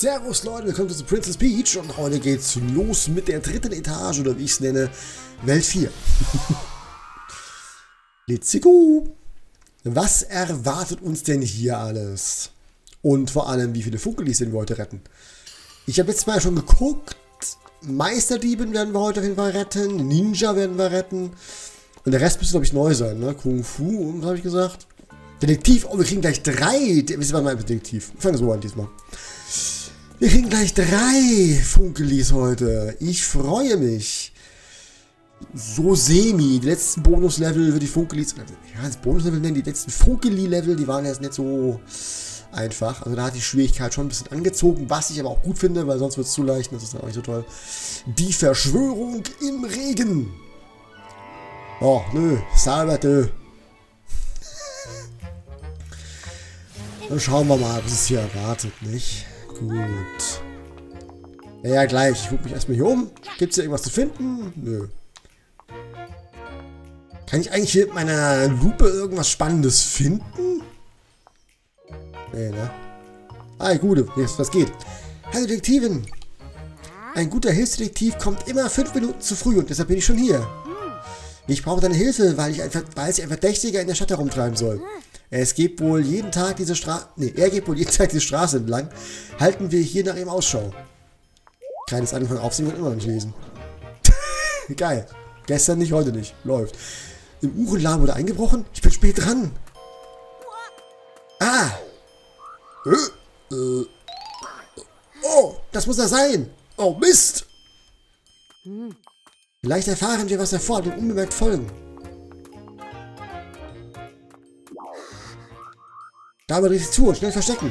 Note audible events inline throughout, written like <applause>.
Servus Leute, willkommen zu Princess Peach und heute geht's los mit der dritten Etage oder wie ich es nenne, Welt 4. <laughs> Let's go! Was erwartet uns denn hier alles? Und vor allem, wie viele Funkelis sind wir heute retten? Ich habe jetzt mal schon geguckt, Meisterdieben werden wir heute auf jeden Fall retten, Ninja werden wir retten und der Rest müsste glaube ich neu sein, ne? Kung Fu, was habe ich gesagt? Detektiv, oh wir kriegen gleich drei, wisst ihr mal Detektiv, fangen wir so an diesmal. Wir kriegen gleich drei Funkelis heute. Ich freue mich. So semi. Die letzten Bonuslevel für die Funkelis. Ja, das Bonuslevel nennen. Die letzten Funkeli-Level, die waren jetzt nicht so einfach. Also da hat die Schwierigkeit schon ein bisschen angezogen, was ich aber auch gut finde, weil sonst wird es zu leicht. Das ist dann auch nicht so toll. Die Verschwörung im Regen. Oh, nö. Salvete. <laughs> Dann schauen wir mal, was es hier erwartet, nicht? Gut. Ja, ja, gleich. Ich gucke mich erstmal hier um. Gibt es hier irgendwas zu finden? Nö. Kann ich eigentlich hier mit meiner Lupe irgendwas Spannendes finden? Nee, ne? Ah, gute. Jetzt, was geht? Hallo Detektivin. Ein guter Hilfsdetektiv kommt immer fünf Minuten zu früh und deshalb bin ich schon hier. Ich brauche deine Hilfe, weil, ich ein, weil sich ein Verdächtiger in der Stadt herumtreiben soll. Es geht wohl jeden Tag diese Straße. Ne, er geht wohl jeden Tag diese Straße entlang. Halten wir hier nach ihm Ausschau. Keines Anfang aufsehen und immer noch nicht lesen. <laughs> Geil. Gestern nicht, heute nicht. Läuft. Im Uhrenladen wurde eingebrochen? Ich bin spät dran. Ah! Äh, äh. Oh, das muss er sein. Oh, Mist! Vielleicht erfahren wir, was er vorhat und unbemerkt folgen. Da aber richtig zu und schnell verstecken.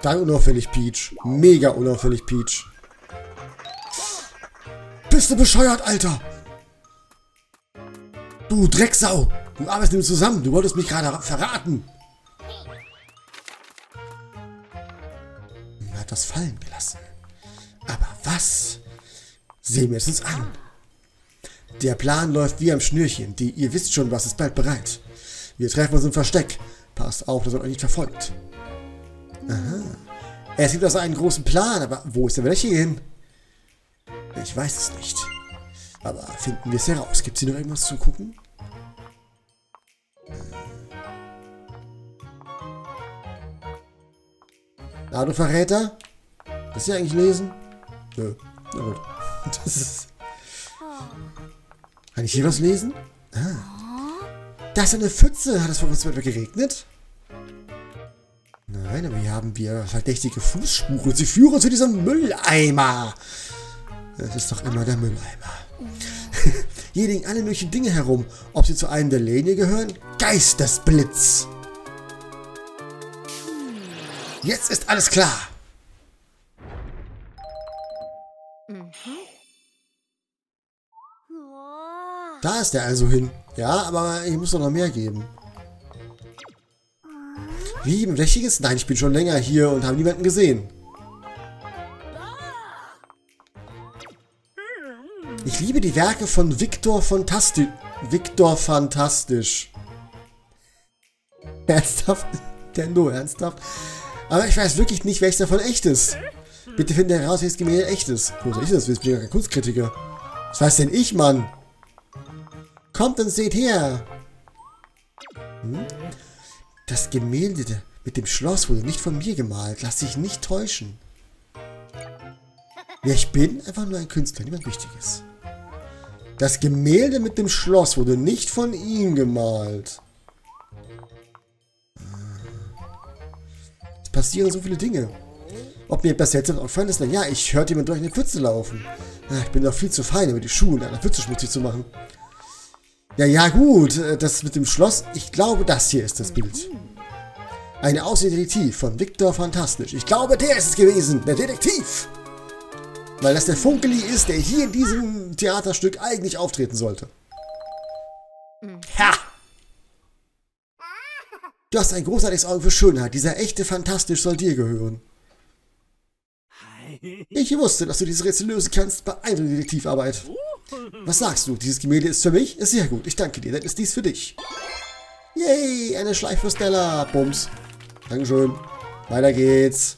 Dann unauffällig Peach. Mega unauffällig Peach. Bist du bescheuert, Alter? Du Drecksau. Du arbeitest mir zusammen. Du wolltest mich gerade verraten. Er hat was fallen gelassen. Aber was? Sehen wir es uns an. Der Plan läuft wie am Schnürchen. Die, ihr wisst schon, was ist bald bereit. Wir treffen uns im Versteck. Passt auf, dass man euch nicht verfolgt. Aha. Es gibt also einen großen Plan, aber wo ist der welche hin? Ich weiß es nicht. Aber finden wir es heraus. Gibt es hier noch irgendwas zu gucken? Na, du Verräter? Willst du eigentlich lesen? Nö. Na gut. <laughs> Das ist... Kann ich hier was lesen? Ah. Das ist eine Pfütze. Hat es vor kurzem geregnet? Nein, aber hier haben wir verdächtige Fußspuren. Sie führen zu diesem Mülleimer. Das ist doch immer der Mülleimer. <laughs> hier liegen alle möglichen Dinge herum. Ob sie zu einem der Linie gehören? Geistesblitz. Jetzt ist alles klar. Da ist er also hin. Ja, aber ich muss doch noch mehr geben. Wie? Mächtiges? Nein, ich bin schon länger hier und habe niemanden gesehen. Ich liebe die Werke von Victor Fantastisch. Victor Fantastisch. Ernsthaft? Nintendo, ernsthaft? Aber ich weiß wirklich nicht, welches davon echt ist. Bitte finde heraus, welches Gemälde echt ist. Soll ich das? Ich bin ja kein Kunstkritiker. Was weiß denn ich, Mann? Kommt und seht her! Hm? Das Gemälde mit dem Schloss wurde nicht von mir gemalt. Lass dich nicht täuschen. Wer ich bin? Einfach nur ein Künstler, niemand Wichtiges. Das Gemälde mit dem Schloss wurde nicht von ihm gemalt. Passieren so viele Dinge. Ob mir etwas seltsam aufgefallen ist? Na ja, ich hörte jemand durch eine Pfütze laufen. Ich bin doch viel zu fein, um die Schuhe in einer Pfütze schmutzig zu machen. Ja, ja, gut. Äh, das mit dem Schloss. Ich glaube, das hier ist das Bild. Eine Außendetektiv von Victor Fantastisch. Ich glaube, der ist es gewesen. Der Detektiv. Weil das der Funkeli ist, der hier in diesem Theaterstück eigentlich auftreten sollte. Ha! Du hast ein großartiges Auge für Schönheit. Dieser echte Fantastisch soll dir gehören. Ich wusste, dass du diese Rätsel lösen kannst. Beeindruckende Detektivarbeit. Was sagst du? Dieses Gemälde ist für mich? Ist sehr gut. Ich danke dir. Dann ist dies für dich. Yay, eine Schleife für Stella. Bums. Dankeschön. Weiter geht's.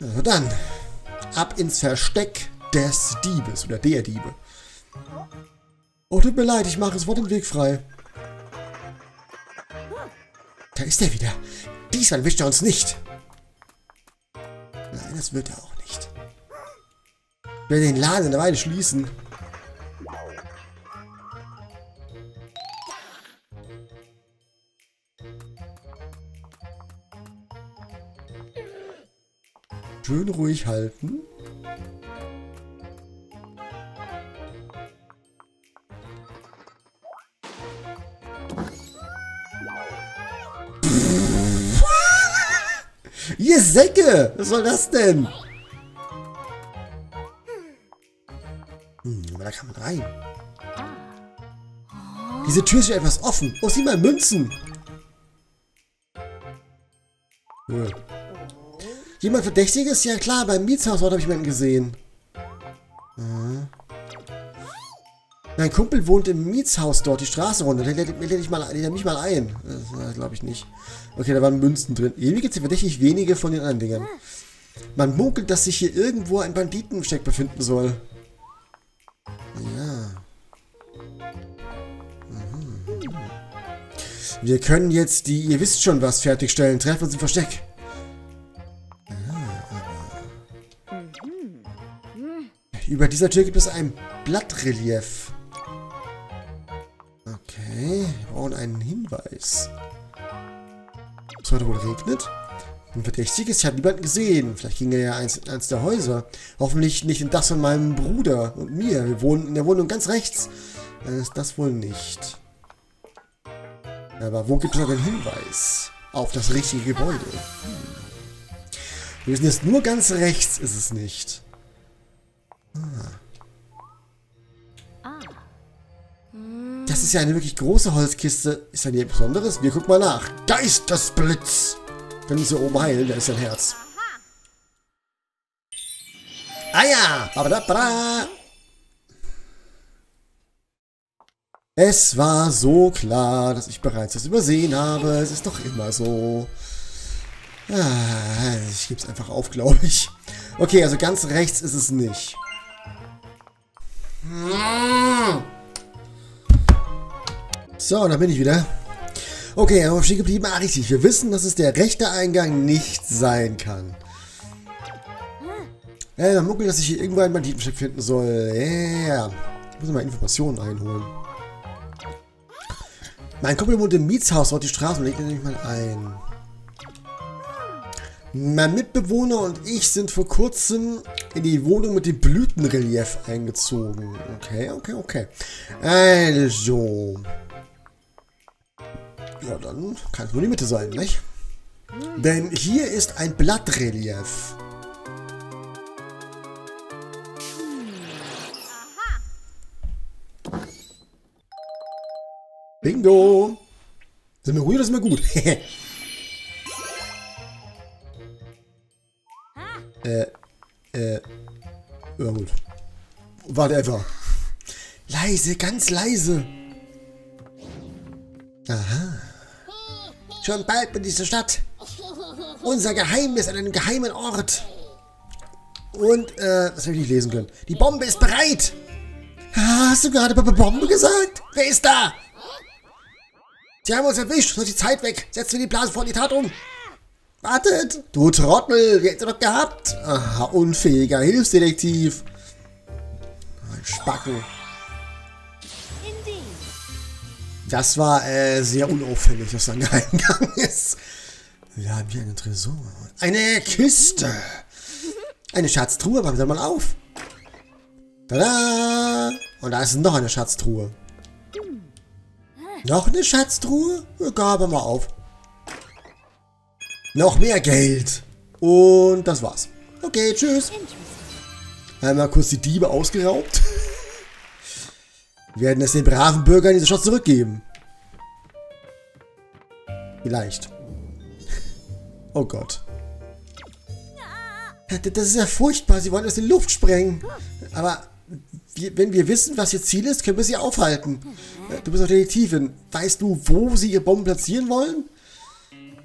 Also dann. Ab ins Versteck des Diebes oder der Diebe. Oh, tut mir leid, ich mache es vor den Weg frei. Da ist er wieder. Diesmal wischt er uns nicht. Nein, das wird er auch nicht. Ich werde den Laden in der Weile schließen. Schön ruhig halten. Ihr Säcke! Was soll das denn? Hm, aber da kann man rein. Diese Tür ist ja etwas offen. Oh, sieh mal, Münzen. Cool. Jemand Verdächtiges? Ja klar, beim Mietshaus habe ich jemanden gesehen. Mhm. Mein Kumpel wohnt im Mietshaus dort, die Straße runter. Lädt mich mal, mal ein. Das glaube ich nicht. Okay, da waren Münzen drin. Irgendwie gibt es hier verdächtig wenige von den anderen Dingern. Man munkelt, dass sich hier irgendwo ein Banditensteck befinden soll. Ja. Mhm. Wir können jetzt die, ihr wisst schon was, fertigstellen. Treffen uns im Versteck. Über dieser Tür gibt es ein Blattrelief. Hinweis. Es heute wohl regnet. Ein Verdächtiges, ich habe niemanden gesehen. Vielleicht ging er ja eins, eins der Häuser. Hoffentlich nicht in das von meinem Bruder und mir. Wir wohnen in der Wohnung ganz rechts. Dann ist das wohl nicht. Aber wo gibt es noch einen Hinweis? Auf das richtige Gebäude. Hm. Wir wissen jetzt nur ganz rechts ist es nicht. Ah. Das ist ja eine wirklich große Holzkiste. Ist da hier Besonderes? Wir gucken mal nach. Geistesblitz! Kann ich so oben heilen, da ist ein Herz. Ah ja! Babadabada. Es war so klar, dass ich bereits das übersehen habe. Es ist doch immer so. Ah, ich gebe es einfach auf, glaube ich. Okay, also ganz rechts ist es nicht. Hm. So, da bin ich wieder. Okay, aber stehen geblieben. Ah, richtig. Wir wissen, dass es der rechte Eingang nicht sein kann. Äh, man munkelt, dass ich hier irgendwo ein Banditenstück finden soll. Ja. Yeah. Ich muss mal Informationen einholen. Mein Kumpel wohnt im Mietshaus dort die Straße und legt nämlich mal ein. Mein Mitbewohner und ich sind vor kurzem in die Wohnung mit dem Blütenrelief eingezogen. Okay, okay, okay. Also. Ja, dann kann es wohl die Mitte sein, nicht? Denn hier ist ein Blattrelief. Bingo! Sind wir ruhig oder sind wir gut? <laughs> äh, äh, ja gut. Warte etwa. Leise, ganz leise. Aha. Schon bald in dieser Stadt. Unser Geheimnis an einem geheimen Ort. Und, äh, was habe ich nicht lesen können? Die Bombe ist bereit. Hast du gerade Bombe gesagt? Wer ist da? Sie haben uns erwischt. So die Zeit weg. Setzen wir die Blase vor die Tat um. Wartet. Du Trottel. Wir hätten doch gehabt. Aha, unfähiger Hilfsdetektiv. Ein Spacken. Das war äh, sehr unauffällig, dass da ein Geheimgang <laughs> ist. Wir haben hier einen Tresor. Eine Kiste. Eine Schatztruhe. Machen wir mal auf. Tada! Und da ist noch eine Schatztruhe. Noch eine Schatztruhe? Gabe mal auf. Noch mehr Geld. Und das war's. Okay, tschüss. Einmal kurz die Diebe ausgeraubt. <laughs> Wir werden es den braven Bürgern diese Stadt zurückgeben. Vielleicht. Oh Gott. Das ist ja furchtbar. Sie wollen uns in die Luft sprengen. Aber wenn wir wissen, was ihr Ziel ist, können wir sie aufhalten. Du bist doch Detektivin. Weißt du, wo sie ihr Bomben platzieren wollen?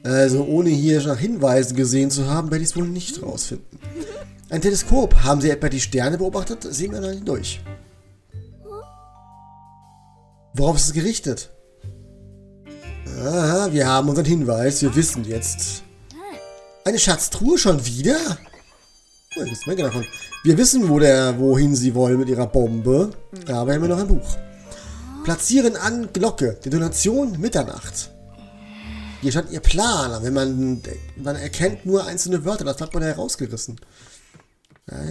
Also, ohne hier nach Hinweisen gesehen zu haben, werde ich es wohl nicht rausfinden. Ein Teleskop. Haben Sie etwa die Sterne beobachtet? Sehen wir da nicht durch. Worauf ist es gerichtet? Aha, wir haben unseren Hinweis. Wir wissen jetzt. Eine Schatztruhe schon wieder? Wir wissen, wo der, wohin sie wollen mit ihrer Bombe. Aber wir haben noch ein Buch. Platzieren an Glocke. Detonation Mitternacht. Hier stand ihr Plan. Wenn man, man erkennt nur einzelne Wörter, das hat man herausgerissen. Ja, ja,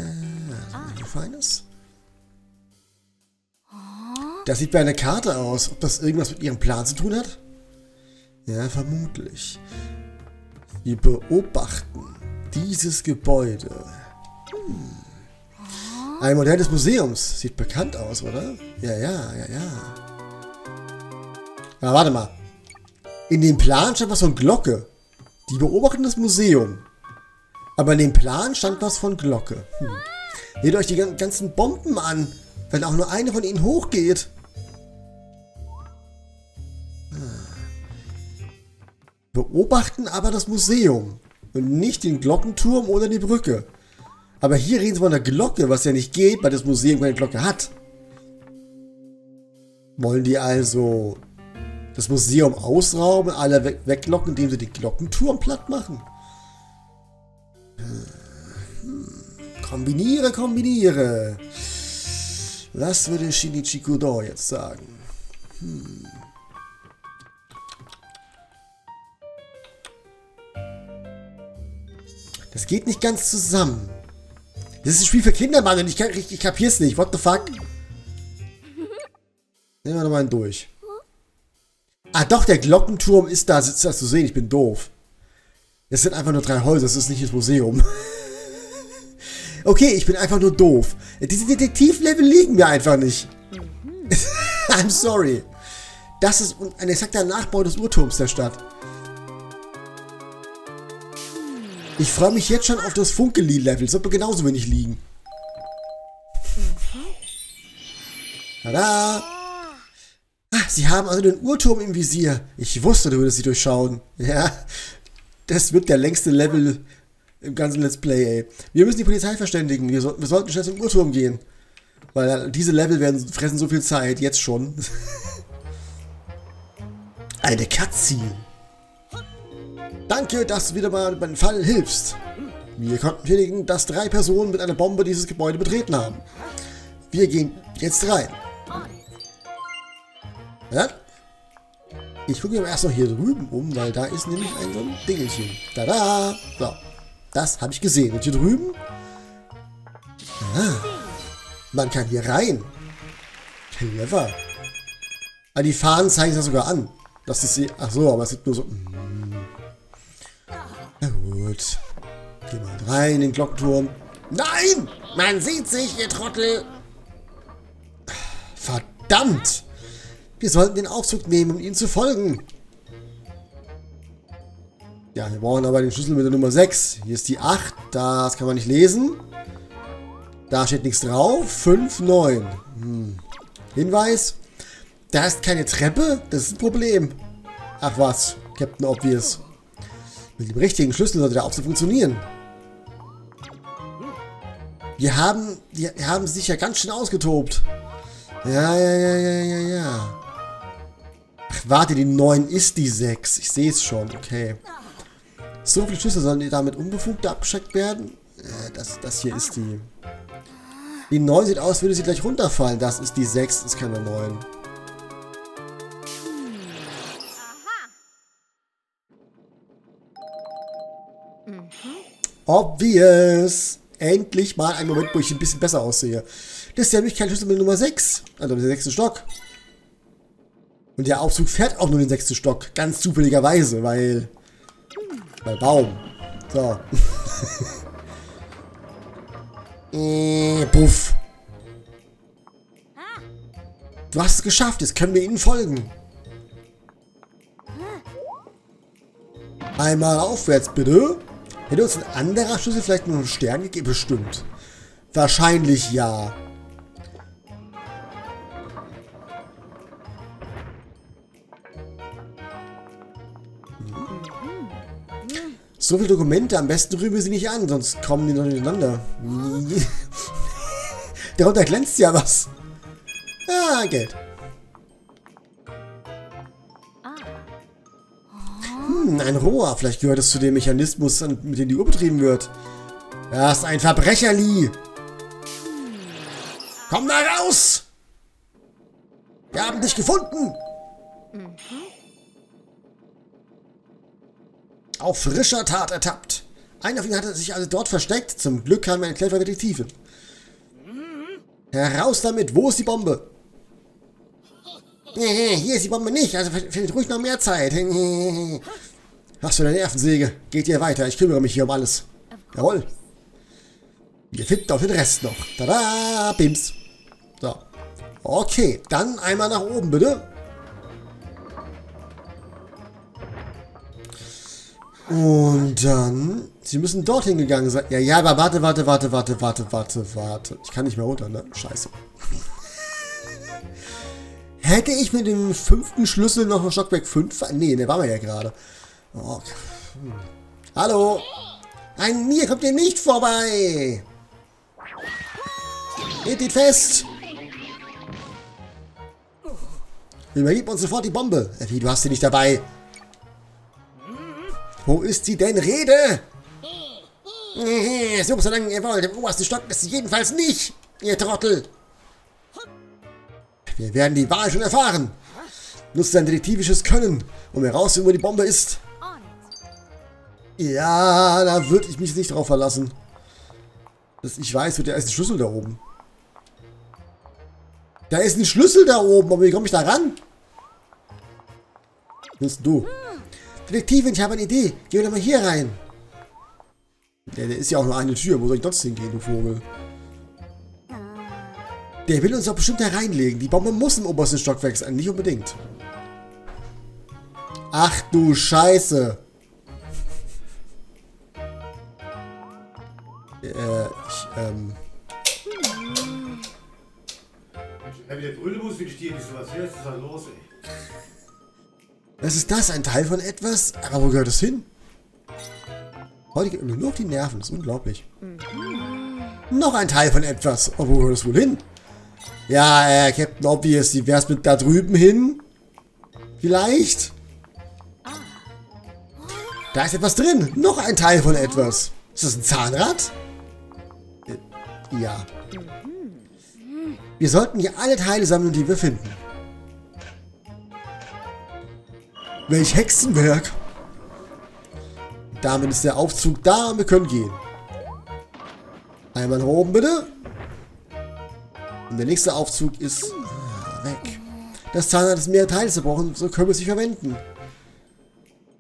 ja. Feines. Das sieht wie eine Karte aus. Ob das irgendwas mit ihrem Plan zu tun hat? Ja, vermutlich. Wir beobachten dieses Gebäude. Hm. Ein Modell des Museums. Sieht bekannt aus, oder? Ja, ja, ja, ja. Ja, warte mal. In dem Plan stand was von Glocke. Die beobachten das Museum. Aber in dem Plan stand was von Glocke. Hm. Seht euch die ganzen Bomben an, wenn auch nur eine von ihnen hochgeht. Beobachten aber das Museum und nicht den Glockenturm oder die Brücke. Aber hier reden sie von der Glocke, was ja nicht geht, weil das Museum keine Glocke hat. Wollen die also das Museum ausrauben, alle weg weglocken, indem sie den Glockenturm platt machen? Hm. Kombiniere, kombiniere. Was würde Shinichi Kudo jetzt sagen? Hm. Das geht nicht ganz zusammen. Das ist ein Spiel für Kinder, Mann, und ich, ich, ich kapier's nicht. What the fuck? <laughs> Nehmen wir nochmal einen durch. Ah, doch, der Glockenturm ist da. Sitzt das zu sehen? Ich bin doof. Es sind einfach nur drei Häuser, das ist nicht das Museum. <laughs> okay, ich bin einfach nur doof. Diese Detektivlevel liegen mir einfach nicht. <laughs> I'm sorry. Das ist ein exakter Nachbau des Uhrturms der Stadt. Ich freue mich jetzt schon auf das Funkeli-Level. Das wird mir genauso wenig liegen. Tada! Ah, sie haben also den Uhrturm im Visier. Ich wusste, du würdest sie durchschauen. Ja, das wird der längste Level im ganzen Let's Play, ey. Wir müssen die Polizei verständigen. Wir, so, wir sollten schnell zum Uhrturm gehen. Weil diese Level werden, fressen so viel Zeit, jetzt schon. <laughs> Eine Cutscene. Danke, dass du wieder mal beim Fall hilfst. Wir konnten bestätigen, dass drei Personen mit einer Bombe dieses Gebäude betreten haben. Wir gehen jetzt rein. Ja? Ich gucke mir erst noch hier drüben um, weil da ist nämlich ein so ein Dingelchen. Tada! So, das habe ich gesehen. Und hier drüben? Ah, man kann hier rein. Clever. Ah, die Fahnen zeigen es ja sogar an. Das ist sie. Ach so, aber es sieht nur so. Na gut. Geh mal rein in den Glockenturm. Nein! Man sieht sich, ihr Trottel! Verdammt! Wir sollten den Aufzug nehmen, um ihnen zu folgen. Ja, wir brauchen aber den Schlüssel mit der Nummer 6. Hier ist die 8. Das kann man nicht lesen. Da steht nichts drauf. 5, 9. Hm. Hinweis. Da ist keine Treppe. Das ist ein Problem. Ach was. Captain Obvious. Mit dem richtigen Schlüssel sollte der Aufzug funktionieren. Wir haben, die haben sich ja ganz schön ausgetobt. Ja, ja, ja, ja, ja, ja. Ach, warte, die 9 ist die 6. Ich sehe es schon, okay. So viele Schlüssel sollen die damit unbefugt abgeschreckt werden? Äh, das, das hier ist die. Die 9 sieht aus, würde sie gleich runterfallen. Das ist die 6, das ist keine 9. Obvious. Endlich mal ein Moment, wo ich ein bisschen besser aussehe. Das ist kein Schlüssel mit Nummer 6. Also der sechste Stock. Und der Aufzug fährt auch nur den sechsten Stock. Ganz zufälligerweise, weil... Weil Baum. So. <laughs> äh, puff. Du hast es geschafft. Jetzt können wir ihnen folgen. Einmal aufwärts, bitte. Hätte uns ein anderer Schlüssel vielleicht nur einen Stern gegeben? Bestimmt. Wahrscheinlich ja. So viele Dokumente, am besten rühren wir sie nicht an, sonst kommen die noch durcheinander. <laughs> Darunter glänzt ja was. Ah, Geld. Hm, ein Rohr. Vielleicht gehört es zu dem Mechanismus, mit dem die Uhr betrieben wird. Das ist ein Verbrecherli. Komm da raus! Wir haben dich gefunden! Auf frischer Tat ertappt. Einer von ihnen hatte sich also dort versteckt. Zum Glück kam eine clevere Detektivin. Heraus damit! Wo ist die Bombe? <laughs> Hier ist die Bombe nicht, also findet ruhig noch mehr Zeit. <laughs> Hast du eine Nervensäge? Geht ihr weiter, ich kümmere mich hier um alles. Jawohl. Wir finden auch den Rest noch. Tada! Bims. So. Okay, dann einmal nach oben, bitte. Und dann... Sie müssen dorthin gegangen sein. Ja, ja, aber warte, warte, warte, warte, warte, warte, warte. Ich kann nicht mehr runter, ne? Scheiße. <laughs> Hätte ich mit dem fünften Schlüssel noch ein Stockwerk 5... Nee, ne, waren wir ja gerade. Oh, hm. Hallo? Ein mir kommt ihr nicht vorbei. Geht ihn fest. Übergib uns sofort die Bombe. Wie, du hast sie nicht dabei. Wo ist sie denn? Rede! <laughs> So, solange ihr wollt, im obersten Stock ist sie jedenfalls nicht, ihr Trottel. Wir werden die Wahl schon erfahren. Nutzt dein detektivisches Können, um herauszufinden, wo die Bombe ist. Ja, da würde ich mich nicht drauf verlassen. Dass ich weiß, wo der ist ein Schlüssel da oben. Da ist ein Schlüssel da oben, aber wie komme ich da ran? Bist du? Detektivin, ich habe eine Idee. Geh doch mal hier rein. Ja, der ist ja auch nur eine Tür. Wo soll ich sonst hingehen, du Vogel? Der will uns doch bestimmt da reinlegen. Die Bombe muss im obersten Stockwerk sein. Nicht unbedingt. Ach du Scheiße. Äh, ich, ähm... Wenn der Brille muss, wenn steht, so was ist halt los, ey. Was ist das? Ein Teil von etwas? Aber wo gehört das hin? Heute geht mir nur auf die Nerven. Das ist unglaublich. Noch ein Teil von etwas. Aber wo gehört das wohl hin? Ja, äh, Captain Obvious. Wie wär's mit da drüben hin? Vielleicht? Da ist etwas drin. Noch ein Teil von etwas. Ist das ein Zahnrad? Äh, ja. Wir sollten hier alle Teile sammeln, die wir finden. Welch Hexenwerk! Damit ist der Aufzug da und wir können gehen. Einmal nach oben bitte. Und der nächste Aufzug ist ah, weg. Das Zahnrad ist mehr Teile zerbrochen, so können wir es nicht verwenden.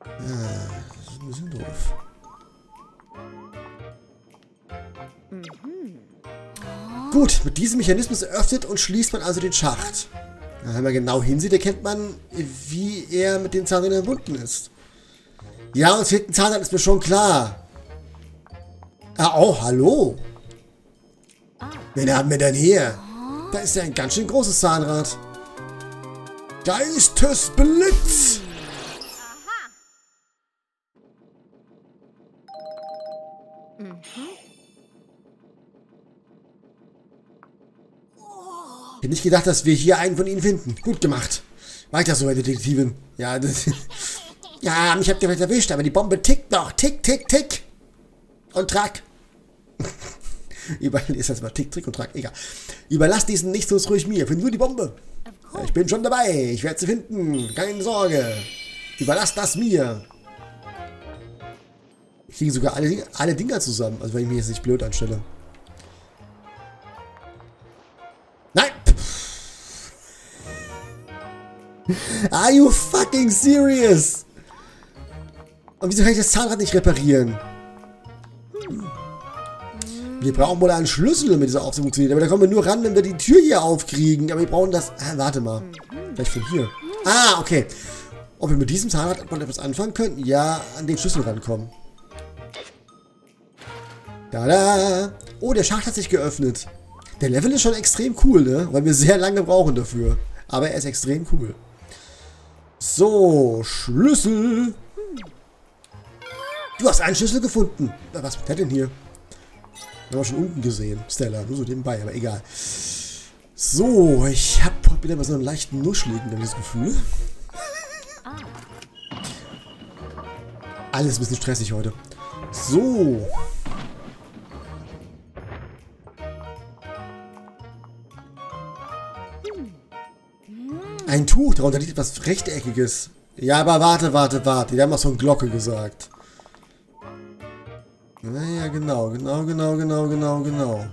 Ah, das ist ein bisschen doof. Gut, mit diesem Mechanismus öffnet und schließt man also den Schacht. wenn man genau hinsieht, erkennt man, wie er mit den Zahnrädern verbunden ist. Ja, uns fehlt ein Zahnrad, ist mir schon klar. Ah, oh, hallo. Wen haben wir denn hier? Da ist ja ein ganz schön großes Zahnrad. Geistesblitz! Ich hätte nicht gedacht, dass wir hier einen von ihnen finden. Gut gemacht. Weiter so, Detektivin. Ja, das, <laughs> ja, mich habt ihr vielleicht erwischt, aber die Bombe tickt noch. Tick, tick, tick. Und track. <laughs> Überall ist das mal Tick, Trick und Track. Egal. Überlass diesen Nichtsnutz ruhig mir. Find nur die Bombe. Ja, ich bin schon dabei. Ich werde sie finden. Keine Sorge. Überlass das mir. Ich kriege sogar alle, alle Dinger zusammen. Also wenn ich mich jetzt nicht blöd anstelle. Are you fucking serious? Und wieso kann ich das Zahnrad nicht reparieren? Wir brauchen wohl einen Schlüssel, damit dieser Aufzug funktioniert. Aber da kommen wir nur ran, wenn wir die Tür hier aufkriegen. Aber wir brauchen das... Ah, warte mal. Vielleicht von hier. Ah, okay. Ob wir mit diesem Zahnrad mal etwas anfangen könnten? Ja, an den Schlüssel rankommen. Da, da. Oh, der Schacht hat sich geöffnet. Der Level ist schon extrem cool, ne? Weil wir sehr lange brauchen dafür. Aber er ist extrem cool. So, Schlüssel. Du hast einen Schlüssel gefunden. Was ist der denn hier? Haben wir schon unten gesehen. Stella, nur so nebenbei, aber egal. So, ich habe heute wieder mal so einen leichten Nuschligen, dieses Gefühl. Alles ein bisschen stressig heute. So. Ein Tuch, darunter liegt etwas Rechteckiges. Ja, aber warte, warte, warte. Die haben was von Glocke gesagt. Naja, genau, genau, genau, genau, genau, genau.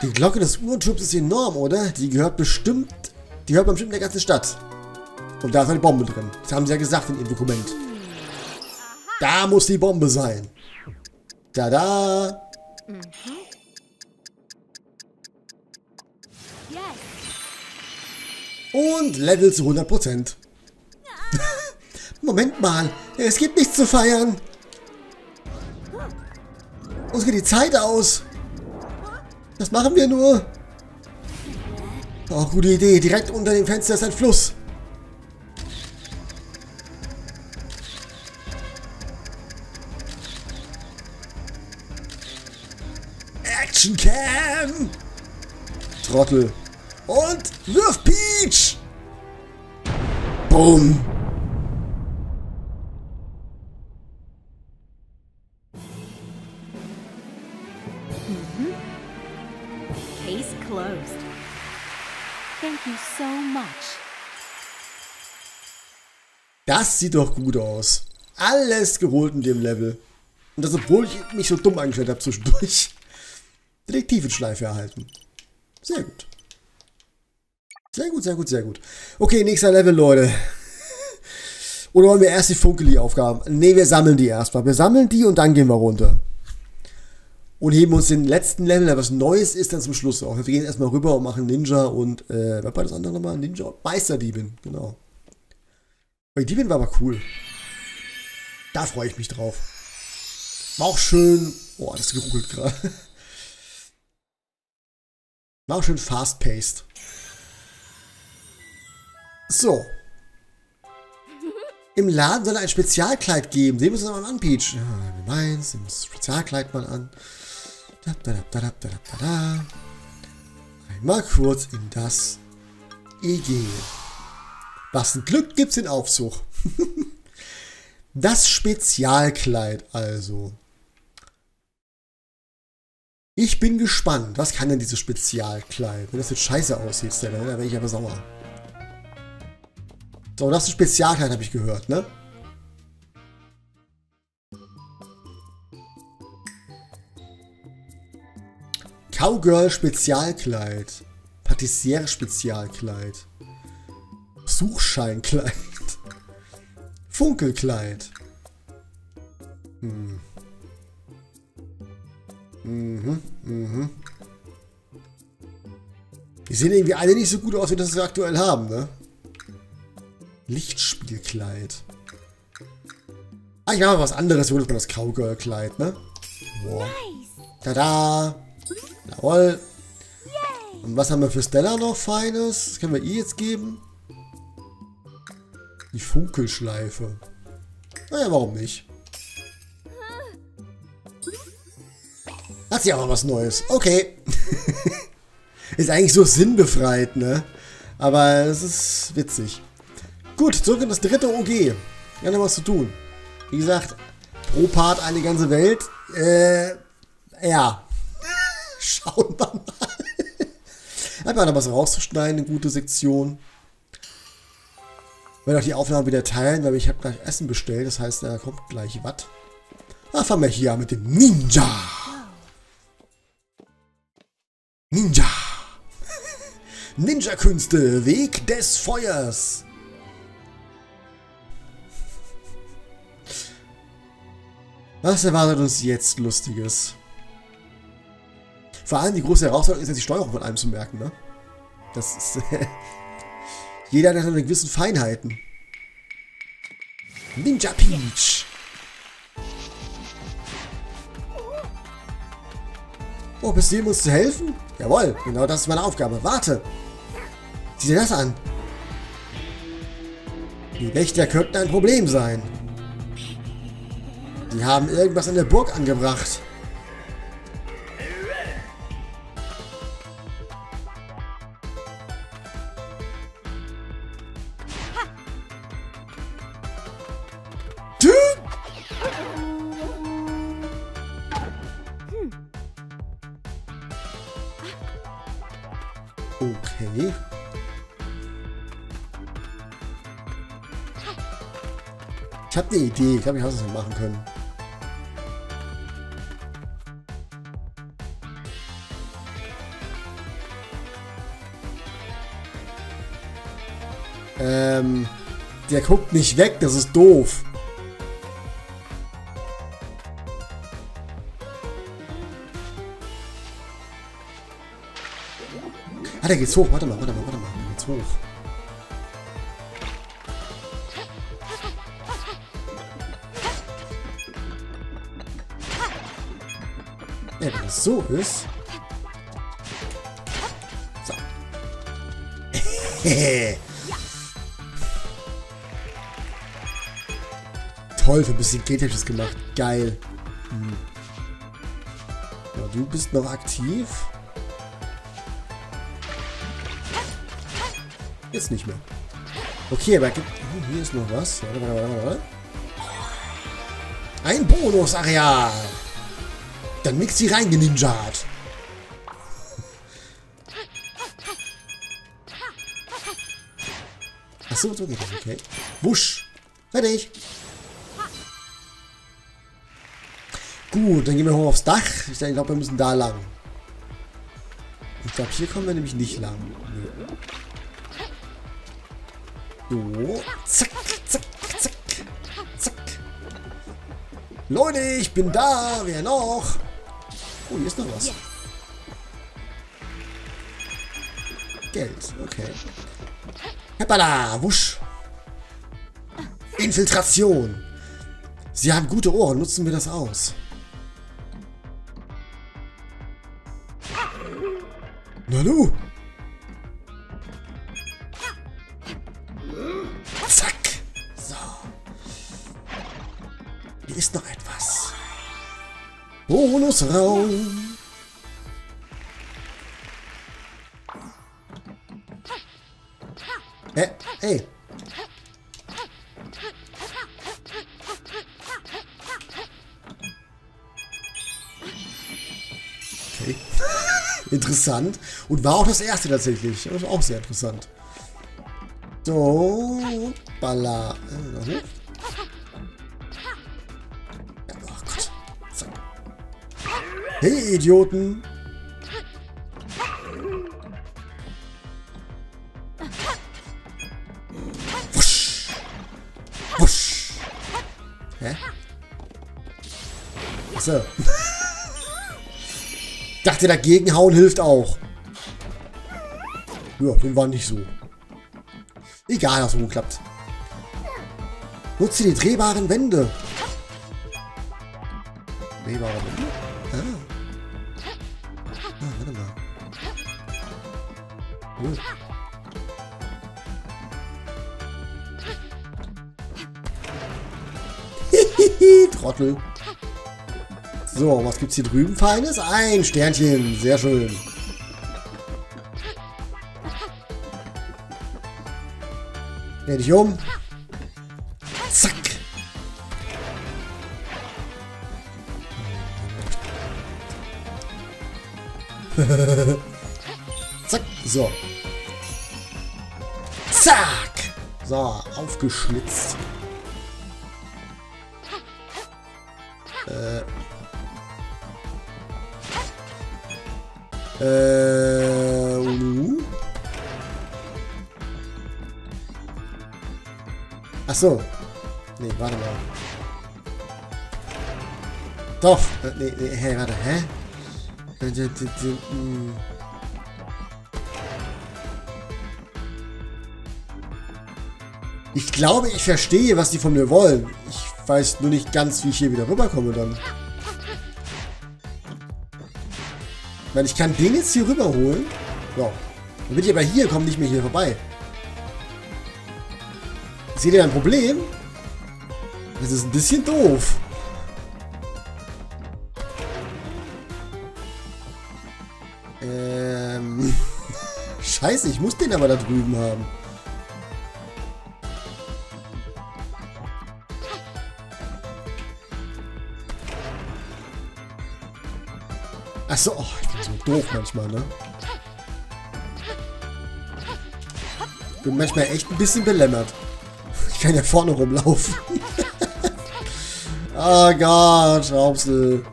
Die Glocke des Uhrenturms ist enorm, oder? Die gehört bestimmt, die hört bestimmt in der ganzen Stadt. Und da ist eine Bombe drin. Das haben sie ja gesagt in ihrem Dokument. Da muss die Bombe sein. Da, da. Und Level zu 100%. Moment mal, es gibt nichts zu feiern. Uns geht die Zeit aus. Das machen wir nur. Oh, gute Idee. Direkt unter dem Fenster ist ein Fluss. Action Cam! Trottel. Und wirf Peach! Boom! Case closed. Thank you so much. Das sieht doch gut aus. Alles geholt in dem Level. Und das, obwohl ich mich so dumm angestellt habe zwischendurch. Detektivenschleife erhalten. Sehr gut. Sehr gut, sehr gut, sehr gut. Okay, nächster Level, Leute. <laughs> Oder wollen wir erst die Funkeli-Aufgaben? Ne, wir sammeln die erstmal. Wir sammeln die und dann gehen wir runter. Und heben uns den letzten Level, der was Neues ist, dann zum Schluss auf. Wir gehen erstmal rüber und machen Ninja und, äh, was war das andere nochmal? Ninja und Meisterdiebin, genau. Bei Diebin war aber cool. Da freue ich mich drauf. War auch schön. Oh, das geruckelt gerade. <laughs> War schön fast-paced. So. Im Laden soll ein Spezialkleid geben. Sehen wir uns das mal an, Peach. Ja, meins. Wir uns das Spezialkleid mal an. Da, da, da, da, da, da, da. Einmal kurz in das EG. Was ein Glück gibt's den Aufzug. <laughs> das Spezialkleid also. Ich bin gespannt. Was kann denn dieses Spezialkleid? Wenn das jetzt scheiße aussieht, dann wäre ich aber sauer. So, das ist ein Spezialkleid, habe ich gehört, ne? Cowgirl Spezialkleid. Patissiere Spezialkleid. Suchscheinkleid. <laughs> Funkelkleid. Hm. Mhm, mhm. Die sehen irgendwie alle nicht so gut aus, wie das wir aktuell haben, ne? Lichtspielkleid. Ah, ich habe was anderes, wo das das Cowgirl-Kleid, ne? Wow. Tada! Jawohl. Und was haben wir für Stella noch Feines? Das können wir ihr jetzt geben. Die Funkelschleife. Naja, warum nicht? Hat sie aber was Neues. Okay. <laughs> ist eigentlich so sinnbefreit, ne? Aber es ist witzig. Gut, zurück in das dritte OG. Ja, noch was zu tun. Wie gesagt, pro Part eine ganze Welt. Äh, ja. <laughs> Schauen wir mal. <laughs> Einfach noch was rauszuschneiden, eine gute Sektion. Ich werde auch die Aufnahme wieder teilen, weil ich habe gleich Essen bestellt. Das heißt, da kommt gleich was. Da fangen wir hier mit dem Ninja. Ninja. Ninja-Künste, Weg des Feuers. Was erwartet uns jetzt Lustiges? Vor allem die große Herausforderung ist ja die Steuerung von allem zu merken, ne? Das ist... <laughs> jeder hat seine gewissen Feinheiten. Ninja Peach. Oh, bist du hier, uns zu helfen? Jawohl, genau das ist meine Aufgabe. Warte. Sieh dir das an. Die Wächter könnten ein Problem sein. Die haben irgendwas in der Burg angebracht. Ich habe eine Idee. Ich habe nicht machen können. Ähm, der guckt nicht weg, das ist doof. Ah, der geht's hoch. Warte mal, warte mal, warte mal. Der geht's hoch. Das so ist. So. <laughs> Toll, für ein bisschen Kletterches gemacht. Geil. Hm. Ja, du bist noch aktiv. Jetzt nicht mehr. Okay, aber gibt... Oh, hier ist noch was. Warte, warte, warte, warte. Ein Bonusareal. Dann nix die reingeninjat. Achso, so geht das, okay. Wusch. Fertig. Gut, dann gehen wir hoch aufs Dach. Ich glaube, wir müssen da lang. Ich glaube, hier kommen wir nämlich nicht lang. So. Zack, zack, zack, zack. Leute, ich bin da. Wer noch? Oh, hier ist noch was. Geld, okay. Heppala, wusch. Infiltration. Sie haben gute Ohren, nutzen wir das aus. Na du. Bonusraum. Äh, ey. Okay. interessant. Und war auch das erste tatsächlich. Das ist auch sehr interessant. So. Balla. Äh, Hey, Idioten. Wusch. Wusch. Hä? So. <laughs> Dachte, dagegen hauen hilft auch. Ja, dem war nicht so. Egal, dass gut klappt. Nutze die drehbaren Wände. Trottel. So, was gibt's hier drüben Feines? Ein Sternchen, sehr schön. Dreh dich um. Zack. <laughs> Zack, so. Zack. So, aufgeschlitzt. Äh. Uh. Ach so. Nee, warte mal. Doch. Äh, nee, nee, hä, warte, hä? Ich glaube, ich verstehe, was die von mir wollen. Ich weiß nur nicht ganz, wie ich hier wieder rüberkomme dann. Ich meine, ich kann den jetzt hier rüberholen. Ja. Dann bin ich aber hier, komme nicht mehr hier vorbei. Seht ihr ein Problem? Das ist ein bisschen doof. Ähm. <laughs> Scheiße, ich muss den aber da drüben haben. Achso, oh, so doof manchmal, ne? Bin manchmal echt ein bisschen belämmert. Ich kann ja vorne rumlaufen. oh <laughs> Gott, Haupsel.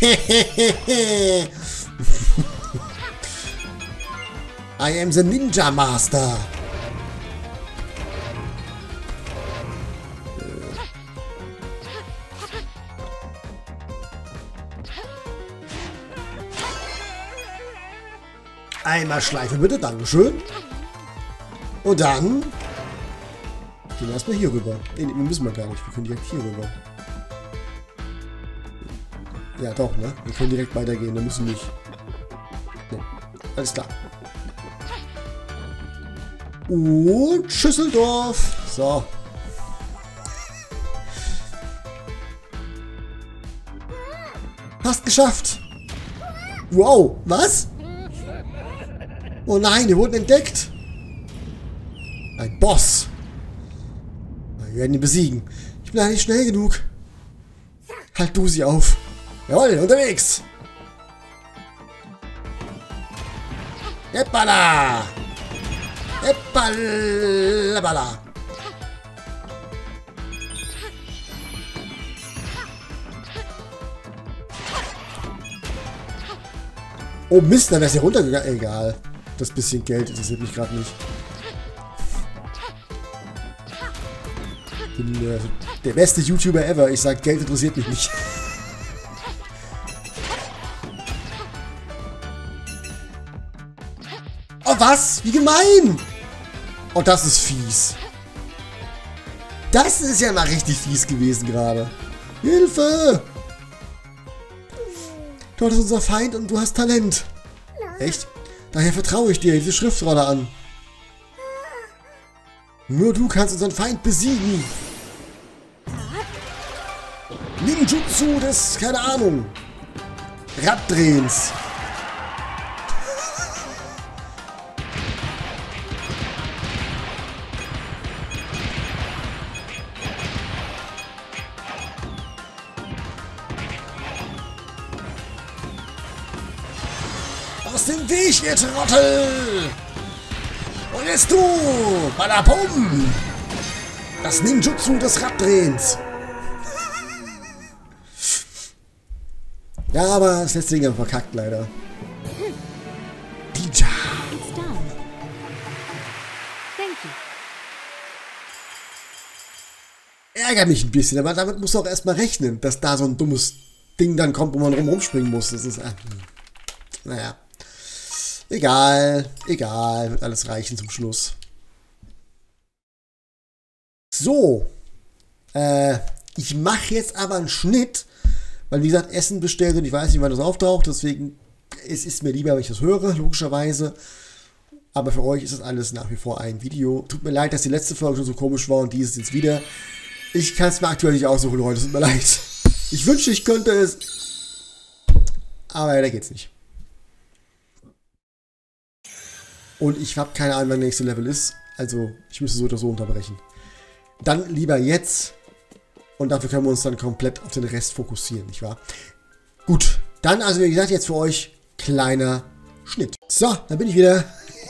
<laughs> I am the Ninja Master. Einmal Schleife bitte, Dankeschön. Und dann gehen wir erstmal hier rüber. Nee, nee, müssen wir gar nicht. Wir können direkt hier rüber. Ja, doch, ne? Wir können direkt weitergehen. Wir müssen nicht. Nee. Alles klar. Und Schüsseldorf. So. Hast geschafft. Wow, was? Oh nein, wir wurden entdeckt. Ein Boss. Wir werden ihn besiegen. Ich bin eigentlich schnell genug. Halt du sie auf. Jawohl, unterwegs. Eppala. Eppala. Oh Mist, dann es ja runtergegangen. Egal. Das bisschen Geld interessiert mich gerade nicht. Ich bin äh, der beste YouTuber ever. Ich sag, Geld interessiert mich nicht. Oh, was? Wie gemein! Oh, das ist fies. Das ist ja mal richtig fies gewesen gerade. Hilfe! Dort ist unser Feind und du hast Talent. Echt? Daher vertraue ich dir diese Schriftrolle an. Nur du kannst unseren Feind besiegen. Ninjutsu des, keine Ahnung, Raddrehens. Weg, ihr Trottel! Und jetzt du! Badabum! Das Ninjutsu des Raddrehens. Ja, aber das letzte Ding haben verkackt, leider. Dija. Ärgert mich ein bisschen, aber damit musst du auch erstmal rechnen, dass da so ein dummes Ding dann kommt, wo man rum rumspringen muss. Das ist. Äh, naja. Egal, egal, wird alles reichen zum Schluss. So. Äh, ich mache jetzt aber einen Schnitt, weil wie gesagt, Essen bestellt und ich weiß nicht, wann das auftaucht, deswegen es ist mir lieber, wenn ich das höre, logischerweise. Aber für euch ist das alles nach wie vor ein Video. Tut mir leid, dass die letzte Folge schon so komisch war und dieses jetzt wieder. Ich kann es mir aktuell nicht aussuchen, Leute. Tut mir leid. Ich wünschte, ich könnte es. Aber da geht's nicht. Und ich habe keine Ahnung, wann der nächste Level ist. Also, ich müsste so oder so unterbrechen. Dann lieber jetzt. Und dafür können wir uns dann komplett auf den Rest fokussieren, nicht wahr? Gut, dann also wie gesagt, jetzt für euch kleiner Schnitt. So, dann bin ich wieder.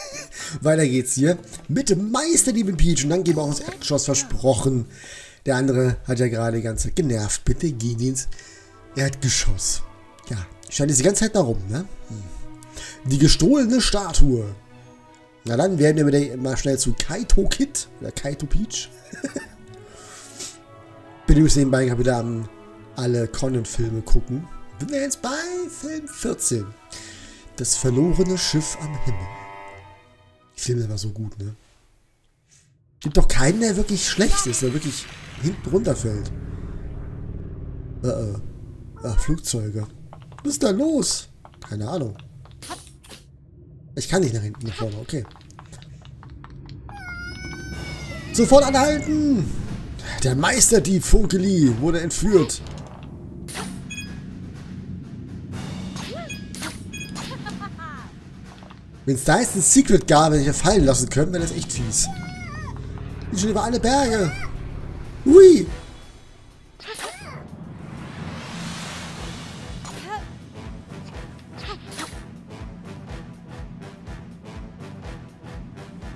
<laughs> Weiter geht's hier mit Meisterliebe Peach. Und dann geben wir auch ins Erdgeschoss versprochen. Der andere hat ja gerade die ganze Zeit genervt. Bitte geh ins Erdgeschoss. Ja, ich stand jetzt die ganze Zeit da rum, ne? Hm. Die gestohlene Statue. Na dann werden wir mal schnell zu Kaito Kid oder Kaito Peach. Bin übrigens nebenbei wieder am alle Conan-Filme gucken. Bin wir jetzt bei Film 14. Das verlorene Schiff am Himmel. Die Filme war so gut, ne? Gibt doch keinen, der wirklich schlecht ist, der wirklich hinten runterfällt. Äh, äh. Ach, Flugzeuge. Was ist da los? Keine Ahnung. Ich kann nicht nach hinten, nach vorne, okay. Sofort anhalten! Der Meisterdieb Funkeli wurde entführt. Wenn es da jetzt ein Secret gab, wenn ich fallen lassen können, wäre das echt fies. Ich bin schon über alle Berge. Hui!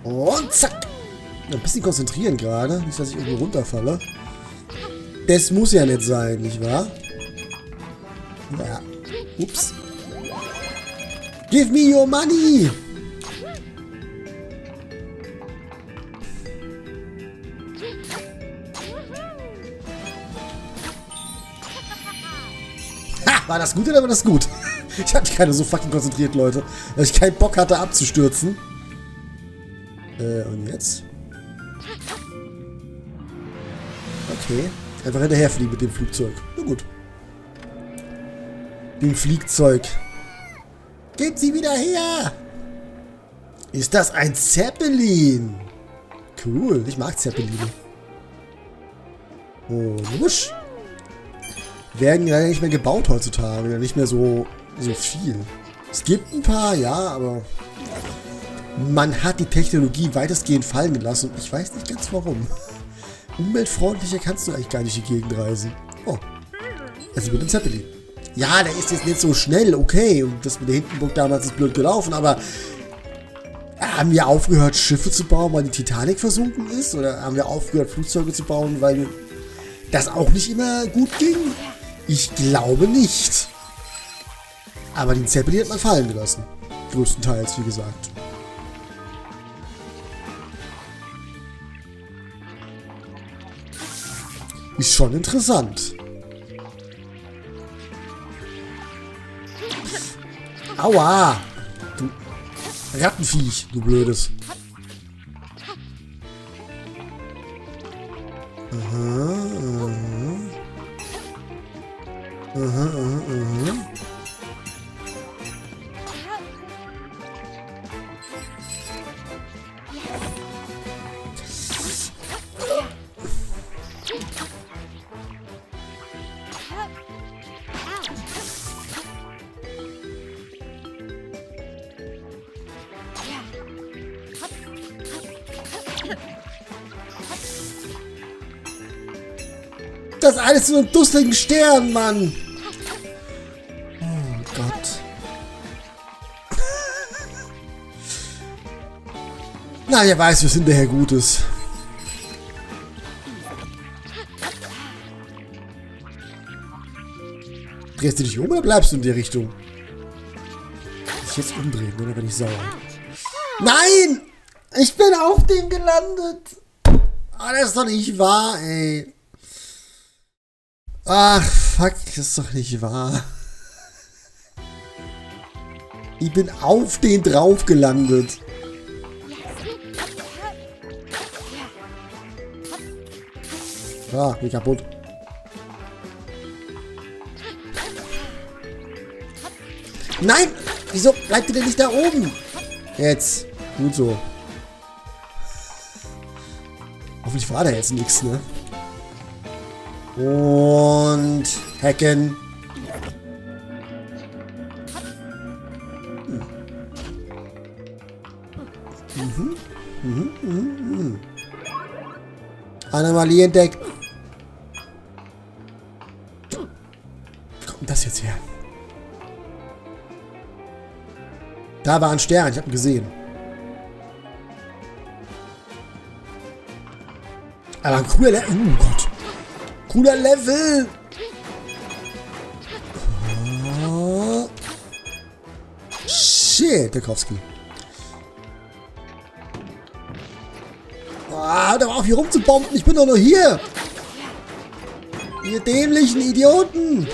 Und zack! Ein bisschen konzentrieren gerade, nicht, dass ich irgendwo runterfalle. Das muss ja nicht sein, nicht wahr? Ja. Ups. Give me your money! Ha! War das gut oder war das gut? <laughs> Ich hatte keine so fucking konzentriert, Leute. Weil ich keinen Bock hatte abzustürzen. Äh, und jetzt? Okay. Einfach hinterherfliegen mit dem Flugzeug. Na gut. Dem Fliegzeug. Gebt sie wieder her! Ist das ein Zeppelin? Cool, ich mag Zeppeline. Oh, wusch. Werden leider nicht mehr gebaut heutzutage. Nicht mehr so, so viel. Es gibt ein paar, ja, aber man hat die Technologie weitestgehend fallen gelassen ich weiß nicht ganz warum. Umweltfreundlicher kannst du eigentlich gar nicht die Gegend reisen. Oh. Also mit dem Zeppelin. Ja, der ist jetzt nicht so schnell, okay. Und das mit der Hindenburg damals ist blöd gelaufen, aber haben wir aufgehört, Schiffe zu bauen, weil die Titanic versunken ist? Oder haben wir aufgehört, Flugzeuge zu bauen, weil das auch nicht immer gut ging? Ich glaube nicht. Aber den Zeppelin hat man fallen gelassen. Größtenteils, wie gesagt. Ist schon interessant. Aua! Du Rattenviech, du blödes. Aha, aha. Aha, aha, aha. Das alles so einen dusseligen Stern, Mann. Oh Gott. <laughs> Na, wer weiß, was hinterher gut ist. Drehst du dich um oder bleibst du in der Richtung? Ich jetzt umdrehen, oder bin ich sauer? Nein! Ich bin auf dem gelandet! Ah, das ist doch nicht wahr, ey. Ach, fuck, das ist doch nicht wahr. Ich bin auf den drauf gelandet. Ah, bin kaputt. Nein! Wieso bleibt ihr denn nicht da oben? Jetzt. Gut so. Hoffentlich war da jetzt nichts, ne? Und hacken. Mhm. Mhm, mhm, mhm. Anomalie entdeckt. Kommt das jetzt her? Da war ein Stern, ich habe ihn gesehen. Aber ein cooler. Oh Gott. Cooler Level. Oh. Shit, Dekowski. Ah, da war auf hier rumzubomben. Ich bin doch nur hier. Ihr dämlichen Idioten.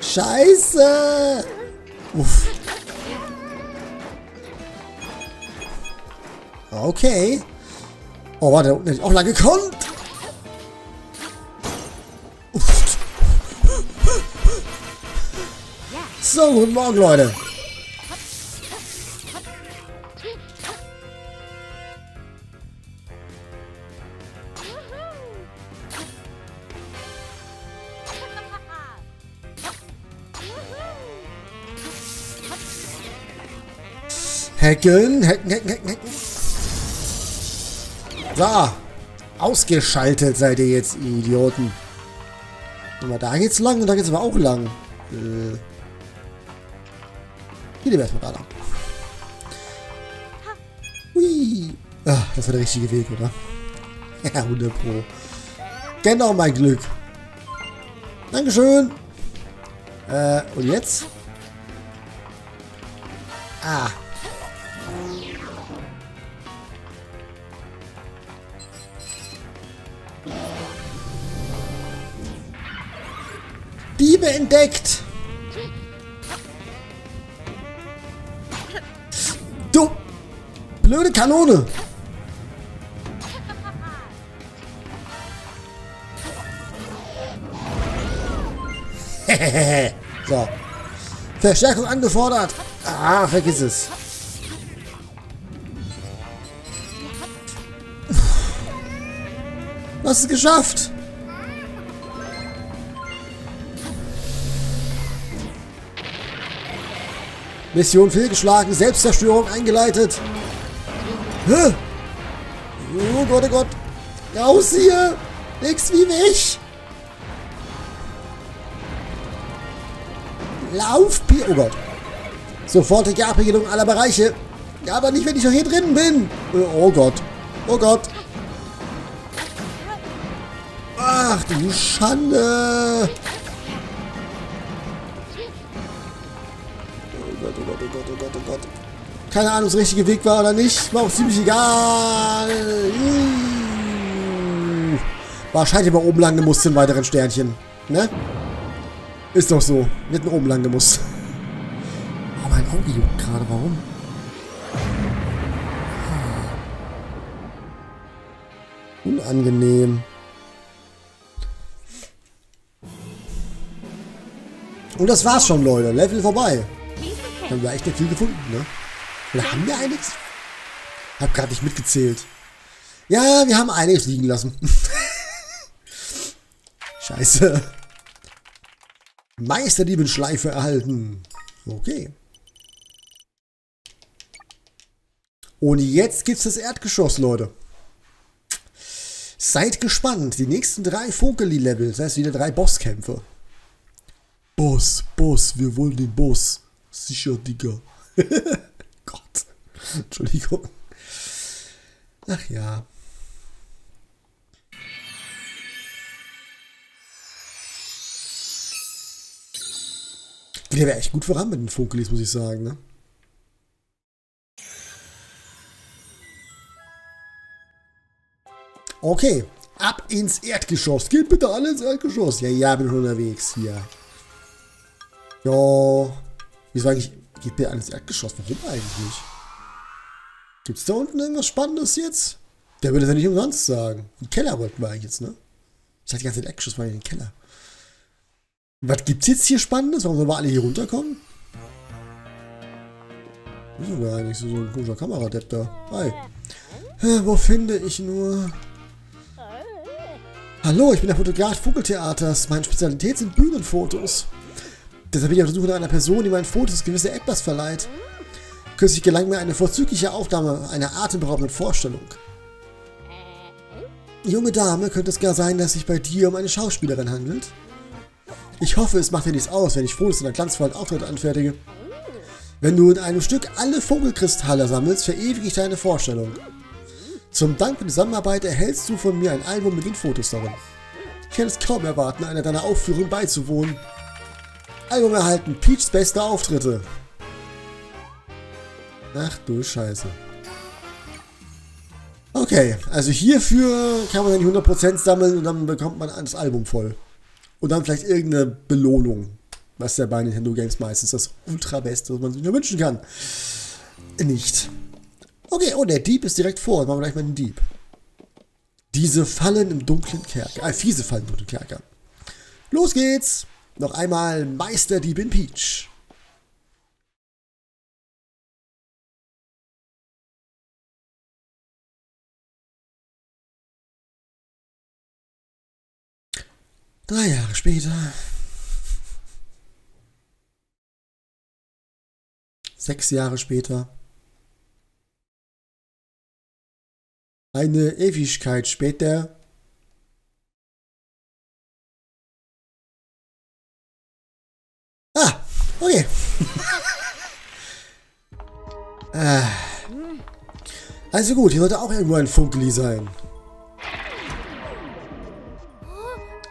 Scheiße! Uff. Okay. Oh, warte, da unten hätte ich auch lang gekonnt. So, guten Morgen, Leute. Hacken, hacken, hacken, hacken, hacken. So. Ausgeschaltet seid ihr jetzt, Idioten. Aber da geht's lang und da geht's aber auch lang. Äh. Hier wir erstmal da lang. Hui. Ah, das war der richtige Weg, oder? <laughs> Ja, 100 Pro. Genau mein Glück. Dankeschön. Äh, und jetzt? Kanone! <laughs> so. Verstärkung angefordert. Ah, vergiss es. Hast es geschafft. Mission fehlgeschlagen, Selbstzerstörung eingeleitet. Oh Gott, oh Gott. Raus hier. Nix wie mich. Lauf, Pi Oh Gott. Sofortige Abregelung aller Bereiche. Ja, aber nicht, wenn ich noch hier drin bin. Oh Gott. Oh Gott. Ach du Schande. Keine Ahnung, ob es der richtige Weg war oder nicht. War auch ziemlich egal. Uh. Wahrscheinlich mal oben lang gemusst in weiteren Sternchen. Ne? Ist doch so. Wir hätten oben lang gemusst. Oh, mein Auge juckt gerade. Warum? Unangenehm. Und das war's schon, Leute. Level vorbei. Haben wir echt nicht viel gefunden, ne? Oder haben wir einiges? Hab gerade nicht mitgezählt. Ja, wir haben einiges liegen lassen. <laughs> Scheiße. Meisterdieben-Schleife erhalten. Okay. Und jetzt gibt's das Erdgeschoss, Leute. Seid gespannt. Die nächsten drei Vogeli-Level. Das heißt wieder drei Bosskämpfe. Boss, Boss, wir wollen den Boss. Sicher, Digga. <laughs> <laughs> Entschuldigung. Ach ja. Der wäre echt gut voran mit den Funkelis, muss ich sagen, ne? Okay, ab ins Erdgeschoss. Geht bitte alle ins Erdgeschoss. Ja, ja, bin unterwegs hier. Ja. Wieso eigentlich? Geht bitte alle ins Erdgeschoss. Warum eigentlich? Gibt's da unten irgendwas Spannendes jetzt? Der würde es ja nicht umsonst sagen. Den Keller wollten wir eigentlich jetzt, ne? Ich dachte die ganze Zeit Erdgeschoss war in den Keller. Was gibt's jetzt hier Spannendes? Warum sollen wir alle hier runterkommen? Wieso gar nicht so, so ein komischer Kameradepp da? Hi. Wo finde ich nur... Hallo, ich bin der Fotograf Vogeltheaters. Meine Spezialität sind Bühnenfotos. Deshalb bin ich auf der Suche nach einer Person, die meinen Fotos gewisse etwas verleiht. Kürzlich gelang mir eine vorzügliche Aufnahme einer atemberaubenden Vorstellung. Junge Dame, könnte es gar sein, dass sich bei dir um eine Schauspielerin handelt? Ich hoffe, es macht dir nichts aus, wenn ich Fotos in einer glanzvollen Auftritt anfertige. Wenn du in einem Stück alle Vogelkristalle sammelst, verewige ich deine Vorstellung. Zum Dank für die Zusammenarbeit erhältst du von mir ein Album mit den Fotos darin. Ich kann es kaum erwarten, einer deiner Aufführungen beizuwohnen. Album erhalten, Peachs beste Auftritte. Ach du Scheiße. Okay, also hierfür kann man dann die 100% sammeln und dann bekommt man das Album voll. Und dann vielleicht irgendeine Belohnung. Was ja bei Nintendo Games meistens das Ultra-Beste, was man sich nur wünschen kann. Nicht. Okay, oh, der Dieb ist direkt vor. Machen wir gleich mal den Dieb. Diese Fallen im dunklen Kerker. Ah, fiese Fallen im dunklen Kerker. Los geht's. Noch einmal Meisterdieb in Peach. Drei Jahre später. Sechs Jahre später. Eine Ewigkeit später. Ah, okay. <laughs> ah. Also gut, hier sollte auch irgendwo ein Funkeli sein.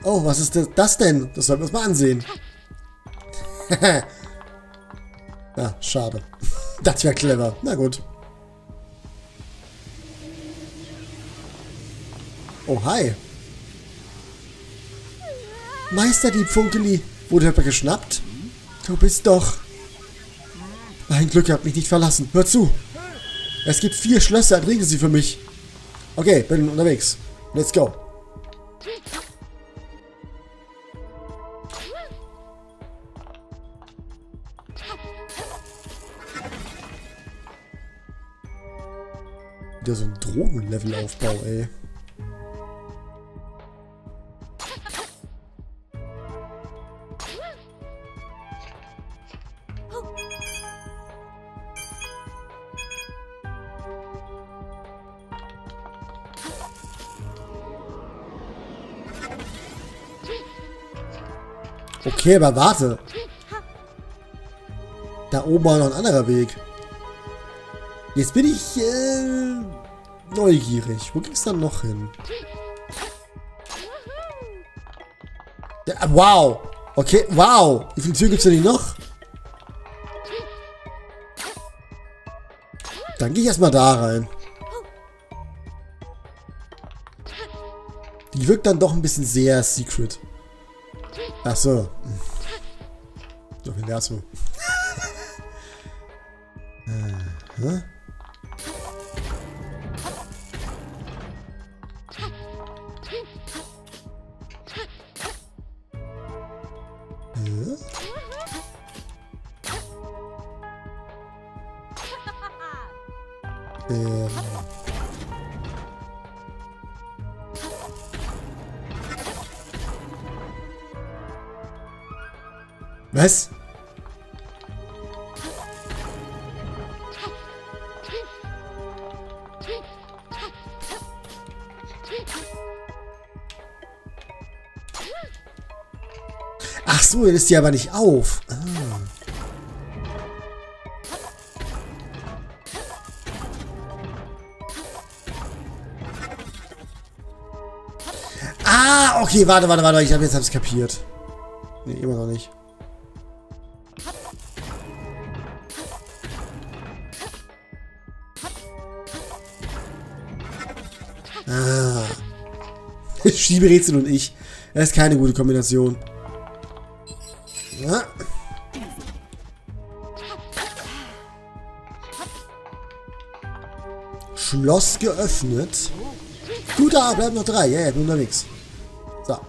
Oh, was ist das denn? Das sollten wir uns mal ansehen. ja, <laughs> schade. <laughs> Das wäre clever. Na gut. Oh, hi. Meisterdieb Funkeli. Wurde etwa geschnappt? Du bist doch... Mein Glück, ihr habt mich nicht verlassen. Hör zu. Es gibt vier Schlösser. Ertrinken Sie für mich. Okay, bin unterwegs. Let's go. Drogenlevelaufbau, ey. Okay, aber warte. Da oben war noch ein anderer Weg. Jetzt bin ich äh, neugierig. Wo es dann noch hin? Ja, wow. Okay, wow. Wie viele Türen gibt es denn hier noch? Dann gehe ich erstmal da rein. Die wirkt dann doch ein bisschen sehr secret. Ach so. So viel dazu. äh, Dann ist die aber nicht auf. Ah. Ah, okay, warte, warte, warte. Ich habe jetzt hab's kapiert. Nee, immer noch nicht. Ah. <laughs> Schieberätsel und ich. Das ist keine gute Kombination. Schloss geöffnet. Du da, bleiben noch drei. Ja, ja, bin unterwegs. So.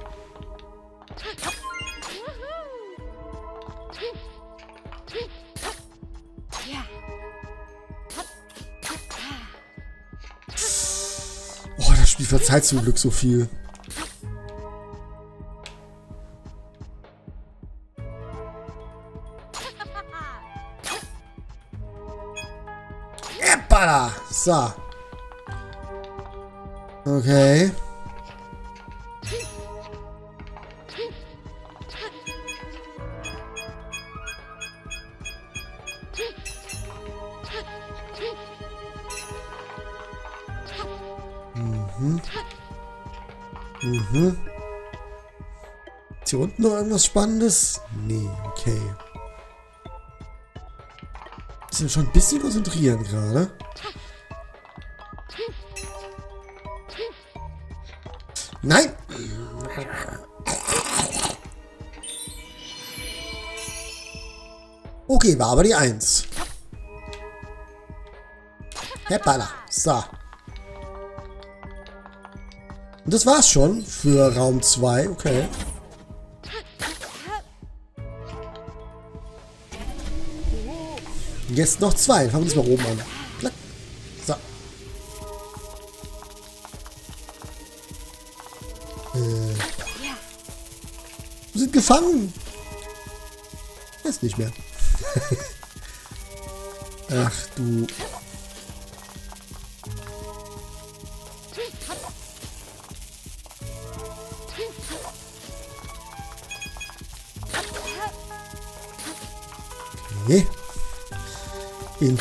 Oh, das Spiel verzeiht zum Glück so viel. Hier unten noch irgendwas Spannendes? Nee, okay. Ich muss schon ein bisschen konzentrieren gerade. Nein! Okay, war aber die 1. Heppala. So. Und das war's schon für Raum 2. Okay. Jetzt noch zwei. Fangen wir das mal oben an. So. Äh. Wir sind gefangen. Jetzt nicht mehr. <laughs> Ach du.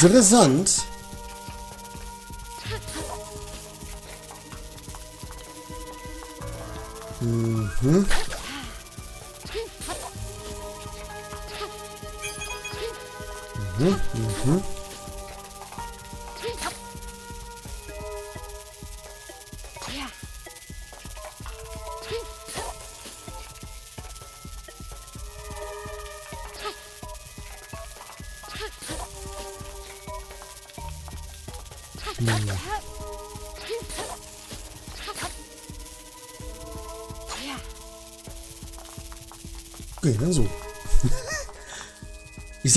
Interessant.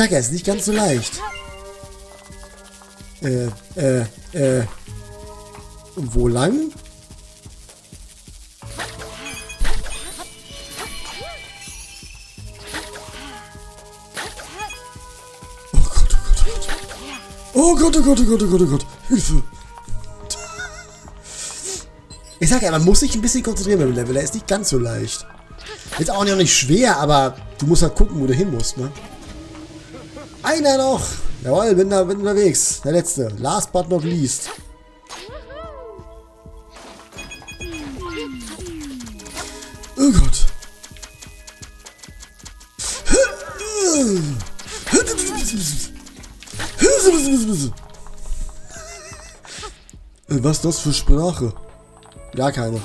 Sag ja, es ist nicht ganz so leicht. Äh, äh, äh. Wo lang? Oh Gott, oh Gott, oh Gott. Oh Gott, oh Gott, oh Gott, oh Gott. Hilfe. Ich sag ja, man muss sich ein bisschen konzentrieren beim Level. Er ist nicht ganz so leicht. Ist auch nicht schwer, aber du musst halt gucken, wo du hin musst, ne? Einer noch! Jawohl, bin da bin unterwegs. Der letzte. Last but not least. Oh Gott. Was ist das für Sprache? Gar keine.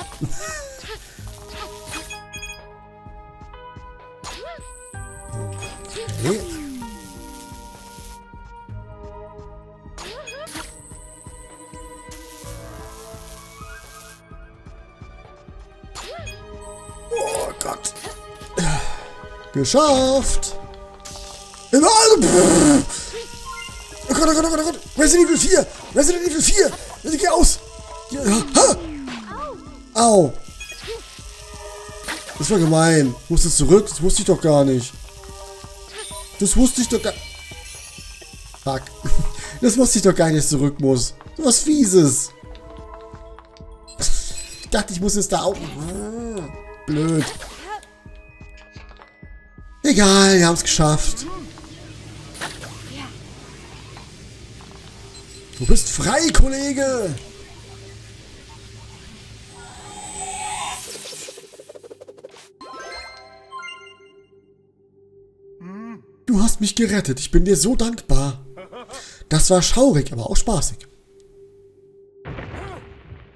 Geschafft. In allem. Oh Gott, oh Gott, oh Gott, oh Gott. Resident Evil 4. Resident Evil 4. Geh aus. Ja, ha. Au. Das war gemein. Musst du zurück? Das wusste ich doch gar nicht. Das wusste ich doch gar... Fuck. <laughs> Das wusste ich doch gar nicht, zurück muss. Was Fieses. Ich dachte, ich muss jetzt da auch... Blöd. Egal, wir haben es geschafft. Du bist frei, Kollege. Du hast mich gerettet. Ich bin dir so dankbar. Das war schaurig, aber auch spaßig.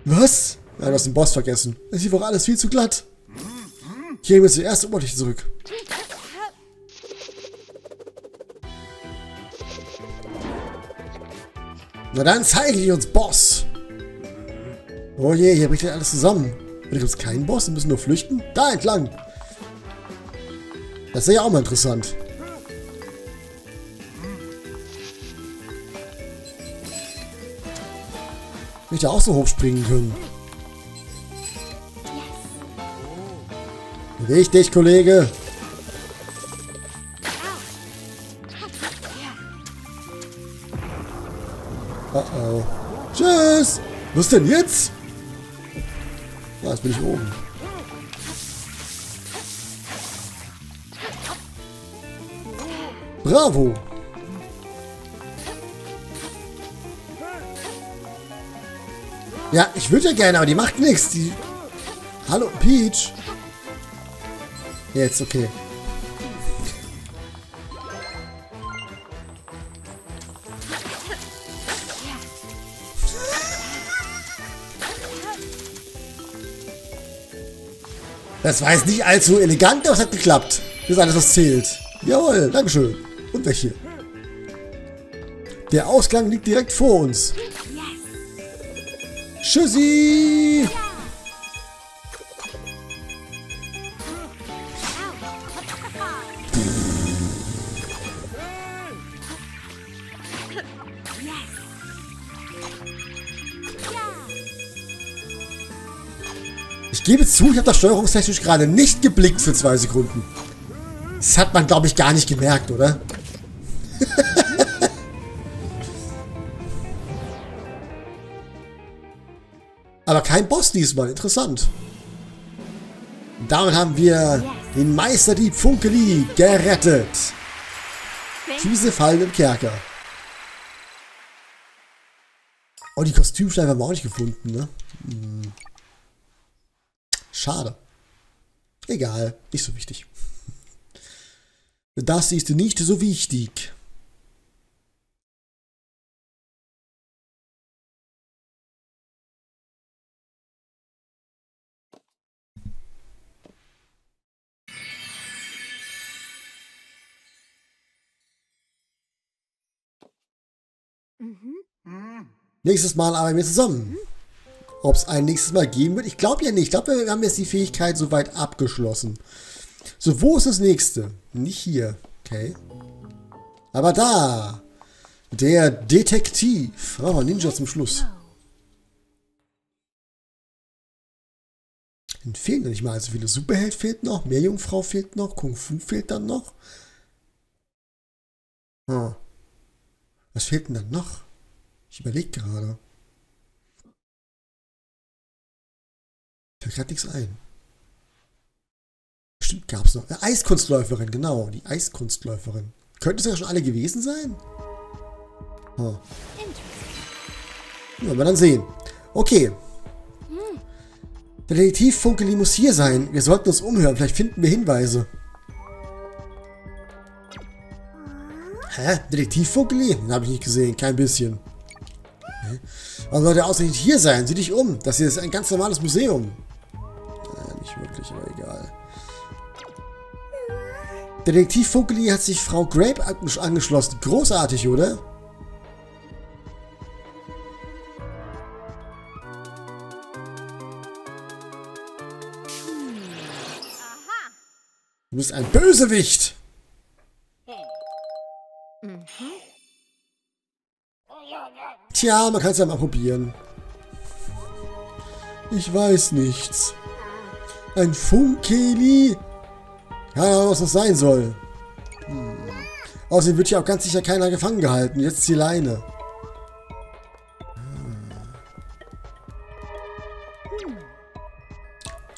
Was? Ja, du hast den Boss vergessen. Es lief auch alles viel zu glatt. Hier wir zuerst Oberfläche zurück. Na dann zeige ich uns Boss. Oh je, hier bricht ja alles zusammen. Da gibt es keinen Boss, wir müssen nur flüchten. Da entlang. Das ist ja auch mal interessant. Nicht auch so hoch springen können. Richtig, Kollege. Was denn jetzt? Ah, jetzt bin ich oben. Bravo. Ja, ich würde ja gerne, aber die macht nichts. Die... Hallo, Peach. Jetzt, okay. Das war jetzt nicht allzu elegant, aber es hat geklappt. Das ist alles, was zählt. Jawohl, Dankeschön. Und welche? Der Ausgang liegt direkt vor uns. Tschüssi! Gebe zu, ich habe das steuerungstechnisch gerade nicht geblickt für zwei Sekunden. Das hat man, glaube ich, gar nicht gemerkt, oder? <laughs> Aber kein Boss diesmal. Interessant. Damit haben wir den Meisterdieb Funkeli gerettet. Diese fallen im Kerker. Oh, die Kostümschleife haben wir auch nicht gefunden, ne? Hm. Schade. Egal, nicht so wichtig. Das ist nicht so wichtig. Nächstes Mal arbeiten wir zusammen. Ob es ein nächstes Mal geben wird? Ich glaube ja nicht. Ich glaube, wir haben jetzt die Fähigkeit soweit abgeschlossen. So, wo ist das nächste? Nicht hier. Okay. Aber da. Der Detektiv. Oh, Ninja zum Schluss. Dann fehlen ja nicht mal so viele. Superheld fehlt noch. Meerjungfrau fehlt noch. Kung Fu fehlt dann noch. Hm. Was fehlt denn dann noch? Ich überlege gerade. Fällt gerade nichts ein. Bestimmt gab es noch. Eine Eiskunstläuferin, genau. Die Eiskunstläuferin. Könnte es ja schon alle gewesen sein? Oh. Ja, wir dann sehen. Okay. Der Detektiv Funkeli muss hier sein. Wir sollten uns umhören. Vielleicht finden wir Hinweise. Hä? Detektiv Funkeli? Den habe ich nicht gesehen. Kein bisschen. Hä? Warum sollte er ausgerechnet hier sein? Sieh dich um. Das hier ist ein ganz normales Museum. Wirklich, aber egal. Detektiv Funkeli hat sich Frau Grape angeschlossen. Großartig, oder? Du bist ein Bösewicht! Tja, man kann es ja mal probieren. Ich weiß nichts. Ein Funkeli? Ja, was das sein soll. Hm. Außerdem wird hier auch ganz sicher keiner gefangen gehalten. Jetzt die Leine.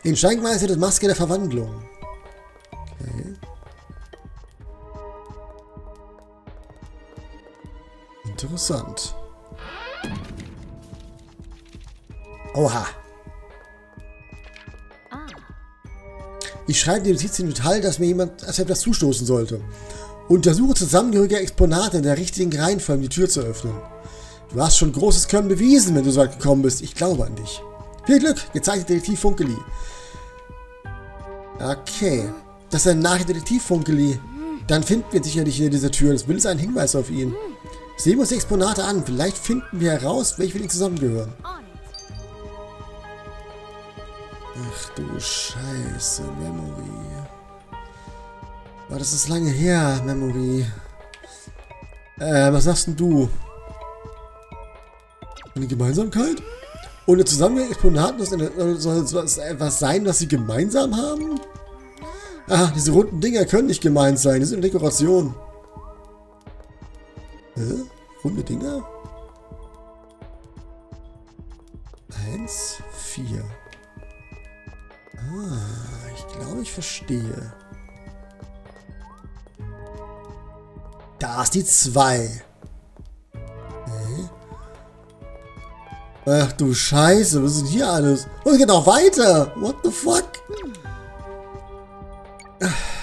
Den Scheinkmeister der Maske der Verwandlung. Okay. Interessant. Oha. Ich schreibe Notiz in Metall, dass mir jemand als etwas zustoßen sollte. Untersuche zusammengehörige Exponate in der richtigen Reihenfolge, um die Tür zu öffnen. Du hast schon großes Können bewiesen, wenn du so weit gekommen bist. Ich glaube an dich. Viel Glück, gezeichnet Detektiv Funkeli. Okay. Das ist ein Nachdetektiv Funkeli. Dann finden wir sicherlich hinter dieser Tür. Das will ist ein Hinweis auf ihn. Sehen wir uns die Exponate an. Vielleicht finden wir heraus, welche mit ihnen zusammengehören. Ach du Scheiße, Memory. Oh, das ist lange her, Memory. Äh, was sagst denn du? Eine Gemeinsamkeit? Ohne Zusammenhang Exponaten soll es etwas sein, was sie gemeinsam haben? Ah, diese runden Dinger können nicht gemeint sein. Die sind eine Dekoration. Hä? Runde Dinger? Eins, vier. Ah, ich glaube, ich verstehe. Da ist die 2. Okay. Ach du Scheiße, was ist denn hier alles? Und es geht noch weiter. What the fuck?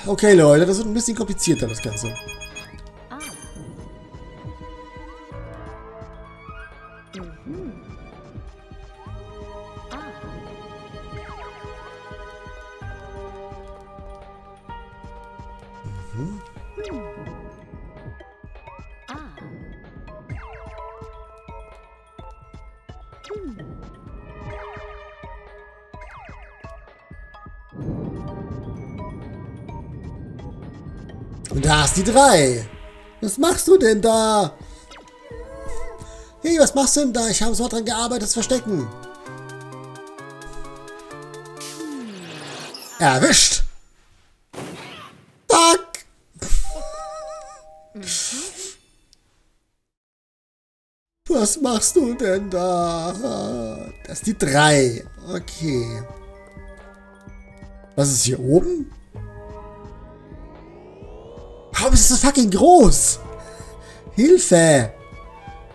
Okay, Leute, das wird ein bisschen komplizierter, das Ganze. Die 3. Was machst du denn da? Hey, was machst du denn da? Ich habe so dran gearbeitet, das Verstecken. Erwischt. Zack. Was machst du denn da? Das ist die 3. Okay. Was ist hier oben? Warum ist das fucking groß? Hilfe!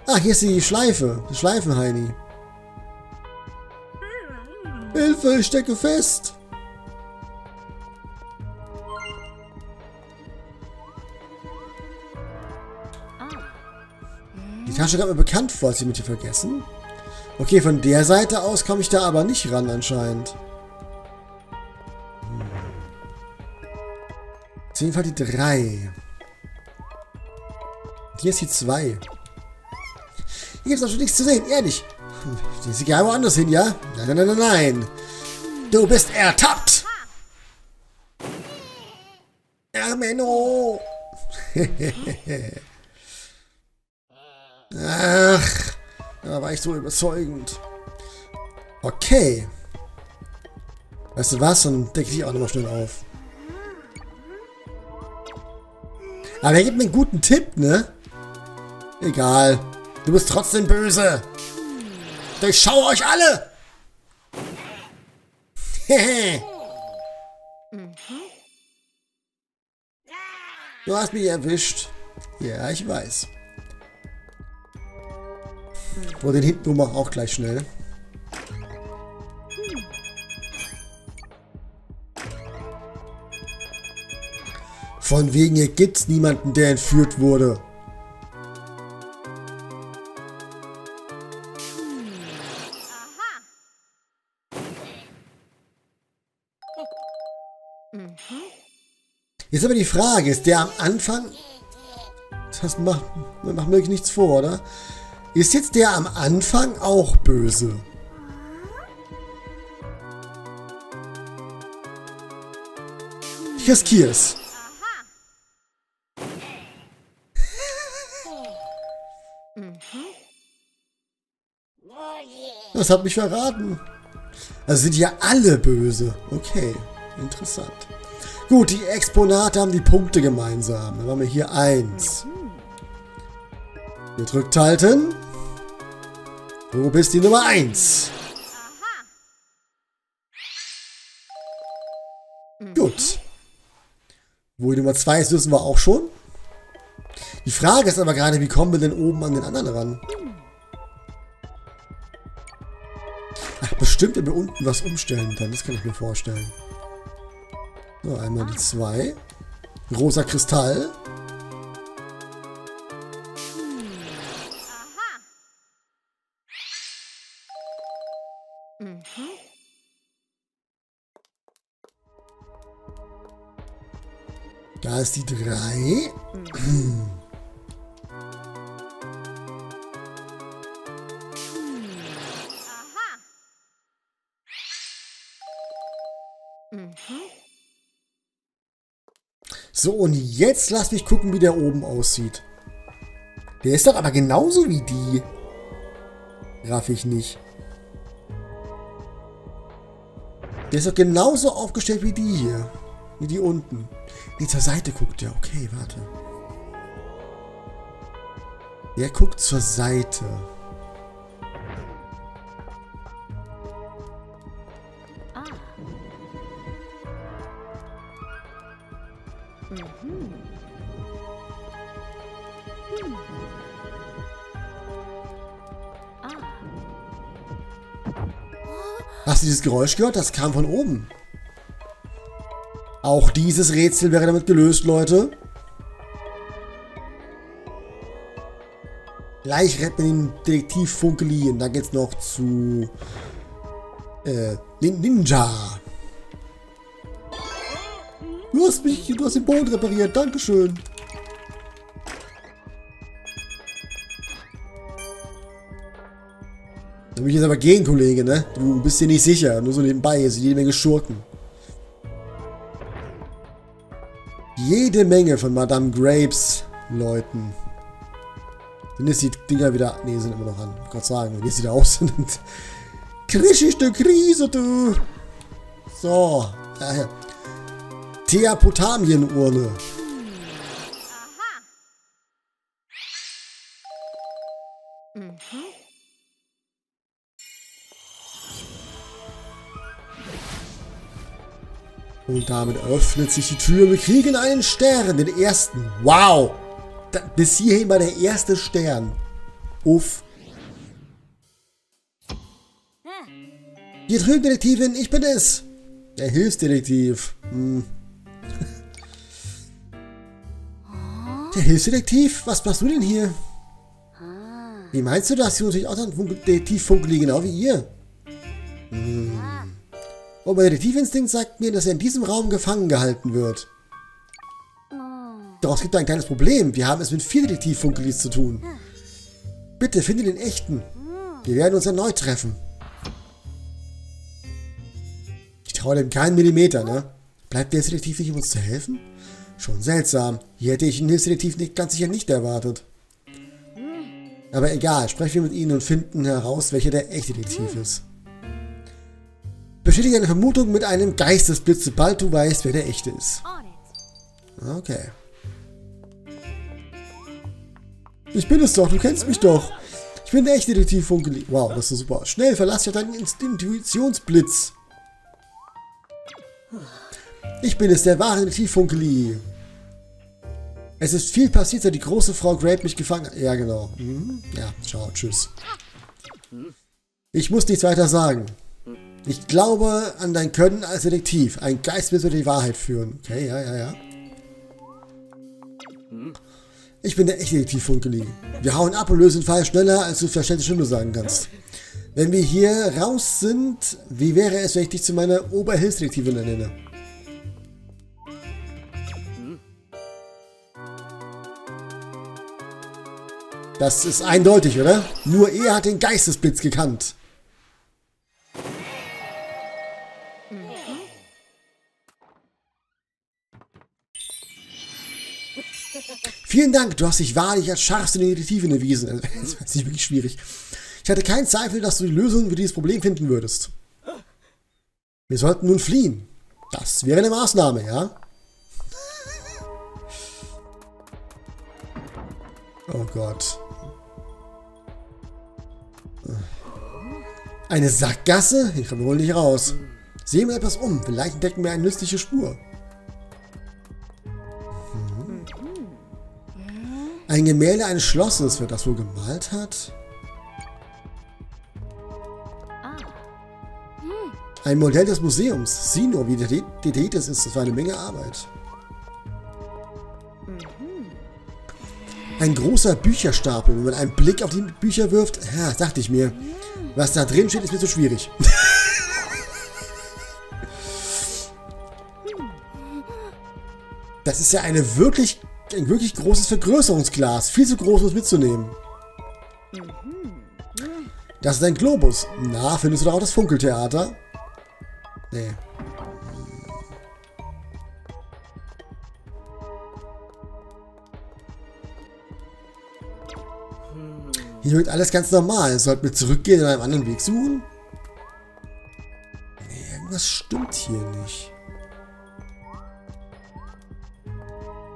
Ah, hier ist die Schleife. Die Schleifenheini. Hilfe, ich stecke fest. Die Tasche kommt mir bekannt vor, als sie mit dir vergessen. Okay, von der Seite aus komme ich da aber nicht ran anscheinend. Auf jeden Fall die 3. Hier ist die 2. Hier gibt es natürlich nichts zu sehen, ehrlich. Ist egal woanders hin, ja? Nein, nein, nein, nein, nein. Du bist ertappt! Ermeno! Ach, da war ich so überzeugend. Okay. Weißt du was? Dann decke ich dich auch nochmal schnell auf. Aber er gibt mir einen guten Tipp, ne? Egal. Du bist trotzdem böse. Durchschau euch alle! <laughs> Du hast mich erwischt. Ja, ich weiß. Oh, den hinten machen auch gleich schnell. Von wegen hier gibt's niemanden, der entführt wurde. Jetzt aber die Frage, ist der am Anfang... Das macht, macht mir nichts vor, oder? Ist jetzt der am Anfang auch böse? Ich riskiere es. Das hat mich verraten. Also sind ja alle böse. Okay, interessant. Gut, die Exponate haben die Punkte gemeinsam. Dann haben wir hier 1. Gedrückt halten. Du bist die Nummer 1. Gut. Wo die Nummer 2 ist, wissen wir auch schon. Die Frage ist aber gerade, wie kommen wir denn oben an den anderen ran? Ach, bestimmt, wenn wir unten was umstellen dann. Das kann ich mir vorstellen. So, einmal die zwei. Rosa Kristall. Da ist die drei. So, und jetzt lass mich gucken, wie der oben aussieht. Der ist doch aber genauso wie die. Raff ich nicht. Der ist doch genauso aufgestellt wie die hier. Wie die unten. Die zur Seite guckt ja. Okay, warte. Der guckt zur Seite. Geräusch gehört? Das kam von oben. Auch dieses Rätsel wäre damit gelöst, Leute. Gleich retten wir den Detektiv Funkeli und dann geht's noch zu äh, Ninja. Du hast mich, du hast den Boden repariert, Dankeschön. Da will ich jetzt aber gehen, Kollege, ne? Du bist dir nicht sicher. Nur so nebenbei, hier sind jede Menge Schurken. Jede Menge von Madame Grapes Leuten. Sind jetzt die Dinger wieder... Ne, sind immer noch an. Ich gerade sagen, wenn jetzt wieder aus sind. <laughs> Griechische Krise, du! So. Daher. Theapotamien-Urne. Und damit öffnet sich die Tür. Wir kriegen einen Stern, den ersten. Wow! Da, bis hierhin war der erste Stern. Uff. Hier drüben, Detektivin, ich bin es. Der Hilfsdetektiv. Hm. Der Hilfsdetektiv? Was machst du denn hier? Wie meinst du das? Du natürlich auch ein Detektivfunkel, genau wie ihr. Und oh, mein Detektivinstinkt sagt mir, dass er in diesem Raum gefangen gehalten wird. Doch es gibt ein kleines Problem. Wir haben es mit vier Detektivfunkelis zu tun. Bitte, finde den echten. Wir werden uns erneut treffen. Ich traue dem keinen Millimeter, ne? Bleibt der Detektiv nicht, um uns zu helfen? Schon seltsam. Hier hätte ich einen Hilfsdetektiv nicht, ganz sicher nicht erwartet. Aber egal, sprechen wir mit ihnen und finden heraus, welcher der echte Detektiv ist. Bestätige eine Vermutung mit einem Geistesblitz, sobald du weißt, wer der echte ist. Okay. Ich bin es doch, du kennst mich doch. Ich bin der echte Detektiv Funkeli. Wow, das ist super. Schnell, verlass dich auf deinen Intuitionsblitz. Ich bin es, der wahre Detektiv Funkeli. Es ist viel passiert, seit die große Frau Grape mich gefangen hat. Ja, genau. Mhm. Ja, ciao, tschüss. Ich muss nichts weiter sagen. Ich glaube an dein Können als Detektiv. Ein Geist wird die Wahrheit führen. Okay, ja, ja, ja. Ich bin der echte Detektiv Funkeli. Wir hauen ab und lösen den Fall schneller, als du verständlich Stimme sagen kannst. Wenn wir hier raus sind, wie wäre es, wenn ich dich zu meiner Oberhilfsdetektivin ernenne? Das ist eindeutig, oder? Nur er hat den Geistesblitz gekannt. Vielen Dank, du hast dich wahrlich als scharfste Detektivin erwiesen. <laughs> Das ist nicht wirklich schwierig. Ich hatte keinen Zweifel, dass du die Lösung für dieses Problem finden würdest. Wir sollten nun fliehen. Das wäre eine Maßnahme, ja? Oh Gott. Eine Sackgasse? Ich komme wohl nicht raus. Sehen wir etwas um. Vielleicht entdecken wir eine nützliche Spur. Ein Gemälde eines Schlosses, wer das wohl gemalt hat? Ein Modell des Museums. Sieh nur, wie detailliert es ist. Das war eine Menge Arbeit. Ein großer Bücherstapel. Wenn man einen Blick auf die Bücher wirft, ja, dachte ich mir. Was da drin steht, ist mir zu schwierig. <laughs> das ist ja eine wirklich ein wirklich großes Vergrößerungsglas. Viel zu groß, um es mitzunehmen. Das ist ein Globus. Na, findest du da auch das Funkeltheater? Nee. Hier wird alles ganz normal. Sollten wir zurückgehen und einen anderen Weg suchen? Nee, irgendwas stimmt hier nicht.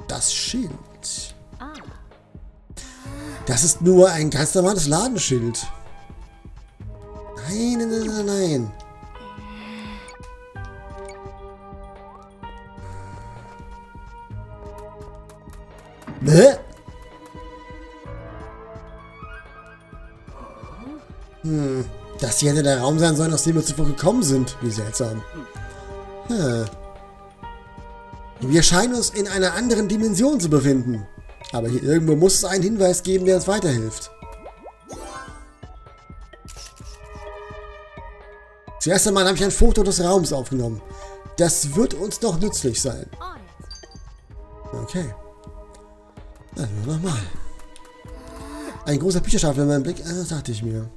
Das Schild. Das ist nur ein ganz normales Ladenschild. Nein, nein, nein, nein. Hä? Hm, das hier hätte der Raum sein sollen, aus dem wir zuvor gekommen sind. Wie seltsam. Hm. Wir scheinen uns in einer anderen Dimension zu befinden. Aber hier irgendwo muss es einen Hinweis geben, der uns weiterhilft. Zuerst einmal habe ich ein Foto des Raums aufgenommen. Das wird uns doch nützlich sein. Okay. Dann nur nochmal. Ein großer Bücherstapel in meinem Blick, äh, dachte ich mir.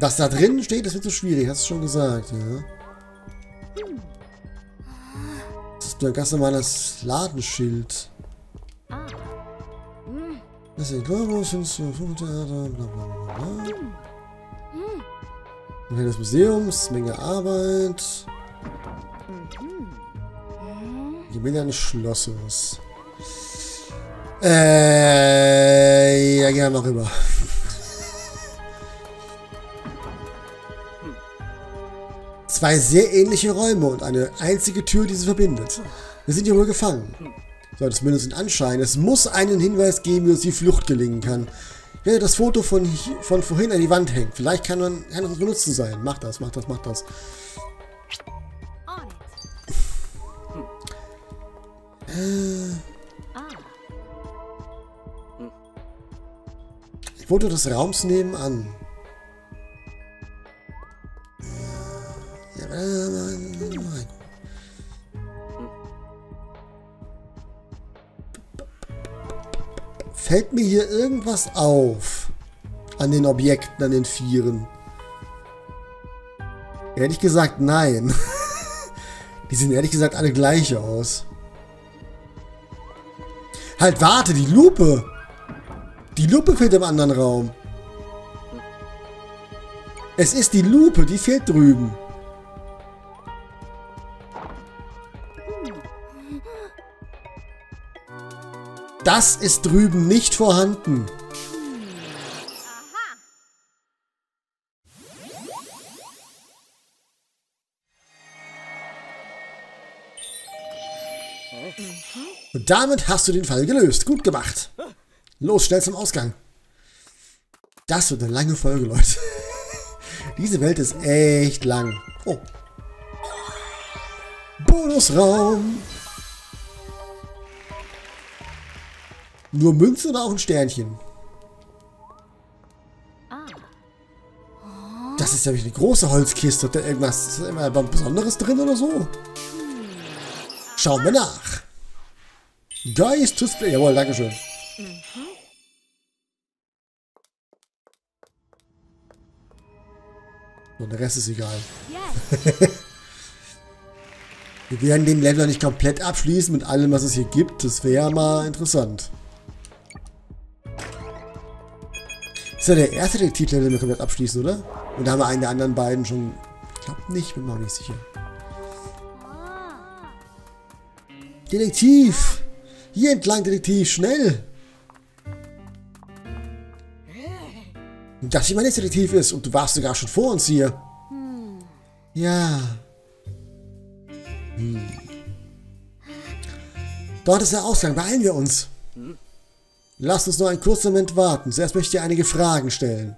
Was da drin steht, das wird so schwierig, hast du schon gesagt, ja. Ein ganz normales Ladenschild. Das ist. Teil des Museums, Menge Arbeit. Die Menge eines Schlosses. Äh, ja, gehen wir mal rüber. Zwei sehr ähnliche Räume und eine einzige Tür, die sie verbindet. Wir sind hier wohl gefangen. So, zumindest den Anschein. Es muss einen Hinweis geben, wie uns die Flucht gelingen kann. Ich werde das Foto von, von vorhin an die Wand hängen. Vielleicht kann man kann das benutzen sein. Mach das, mach das, mach das. Ah. Foto des Raums nebenan. Fällt mir hier irgendwas auf? An den Objekten, an den Vieren? Ehrlich gesagt, nein. <laughs> Die sehen ehrlich gesagt alle gleich aus. Halt, warte, die Lupe! Die Lupe fehlt im anderen Raum. Es ist die Lupe, die fehlt drüben. Das ist drüben nicht vorhanden. Und damit hast du den Fall gelöst. Gut gemacht. Los, schnell zum Ausgang. Das wird eine lange Folge, Leute. <laughs> Diese Welt ist echt lang. Oh. Bonusraum. Nur Münze oder auch ein Sternchen? Ah. Das ist ja wie eine große Holzkiste. Hat da irgendwas ist da immer was Besonderes drin oder so? Schauen wir nach. Geistesblitz. Jawohl, Dankeschön. Und der Rest ist egal. <laughs> Wir werden den Level nicht komplett abschließen mit allem, was es hier gibt. Das wäre mal interessant. Ist ja der erste Detektiv-Level, den wir komplett abschließen, oder? Und da haben wir einen der anderen beiden schon... Ich glaube nicht, bin mir auch nicht sicher. Detektiv! Hier entlang, Detektiv, schnell! Dass jemand jetzt Detektiv ist und du warst sogar schon vor uns hier. Ja. Hm. Dort ist der Ausgang, beeilen wir uns. Lasst uns nur einen kurzen Moment warten. Zuerst möchte ich dir einige Fragen stellen.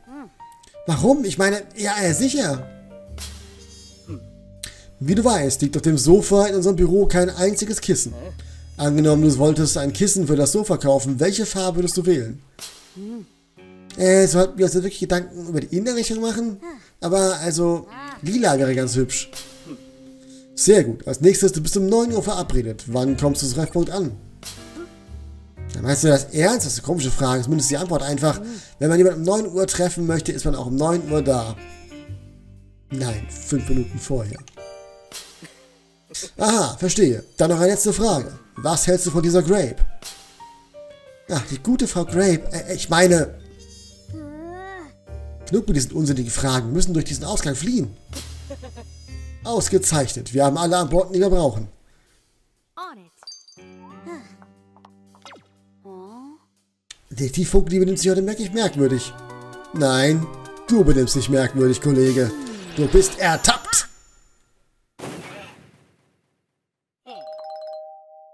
Warum? Ich meine, ja, äh, sicher. Wie du weißt, liegt auf dem Sofa in unserem Büro kein einziges Kissen. Angenommen, du wolltest ein Kissen für das Sofa kaufen, welche Farbe würdest du wählen? Äh, sollten wir uns wirklich Gedanken über die Innenrichtung machen? Aber, also, lila wäre ganz hübsch. Sehr gut. Als nächstes, du bist um 9 Uhr verabredet. Wann kommst du zum Treffpunkt an? Ja, meinst du das ernst? Das ist eine komische Frage. Zumindest die Antwort einfach. Wenn man jemanden um 9 Uhr treffen möchte, ist man auch um 9 Uhr da. Nein, 5 Minuten vorher. Aha, verstehe. Dann noch eine letzte Frage. Was hältst du von dieser Grape? Ach, die gute Frau Grape. Äh, ich meine... Genug mit diesen unsinnigen Fragen. Wir müssen durch diesen Ausgang fliehen. Ausgezeichnet. Wir haben alle Antworten, die wir brauchen. Detektiv Funkel benimmt sich heute wirklich merkwürdig. Nein, du benimmst dich merkwürdig, Kollege. Du bist ertappt.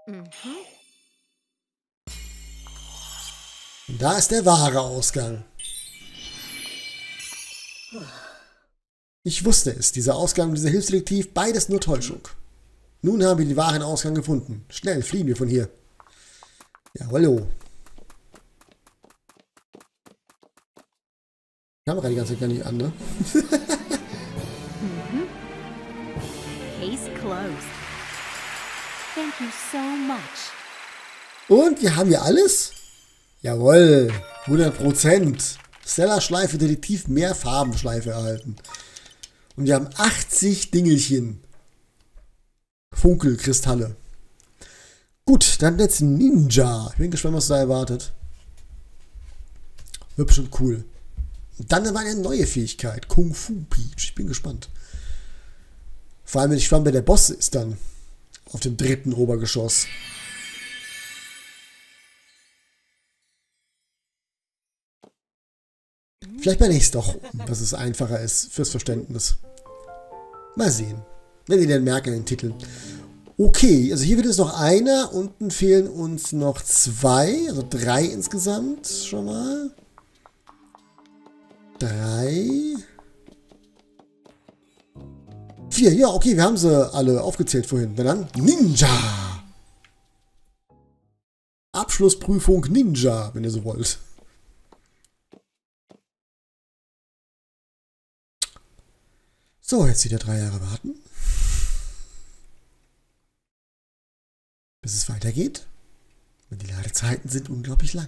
Und Da ist der wahre Ausgang. Ich wusste es, dieser Ausgang und dieser Hilfsdetektiv, beides nur Täuschung. Nun haben wir den wahren Ausgang gefunden. Schnell, fliehen wir von hier. Ja, hallo. Kamera die ganze Zeit gar nicht an, ne? Case closed. Thank you so much. Und wir haben hier alles? Jawohl, 100 Prozent. Stella-Schleife, Detektiv, mehr Farbenschleife erhalten. Und wir haben 80 Dingelchen. Funkelkristalle. Gut, dann jetzt Ninja. Ich bin gespannt, was da erwartet. Wird bestimmt cool. Dann aber eine neue Fähigkeit. Kung Fu Peach. Ich bin gespannt. Vor allem, wenn ich gespannt, wer der Boss ist dann. Auf dem dritten Obergeschoss. Vielleicht bei nächstes doch, dass es einfacher ist fürs Verständnis. Mal sehen. Wenn ihr den merken den Titeln. Okay, also hier wird es noch einer. Unten fehlen uns noch zwei. Also drei insgesamt schon mal. Drei. Vier, ja, okay, wir haben sie alle aufgezählt vorhin. Na dann, Ninja! Abschlussprüfung Ninja, wenn ihr so wollt. So, jetzt wieder drei Jahre warten. Bis es weitergeht. Und die Ladezeiten sind unglaublich lang.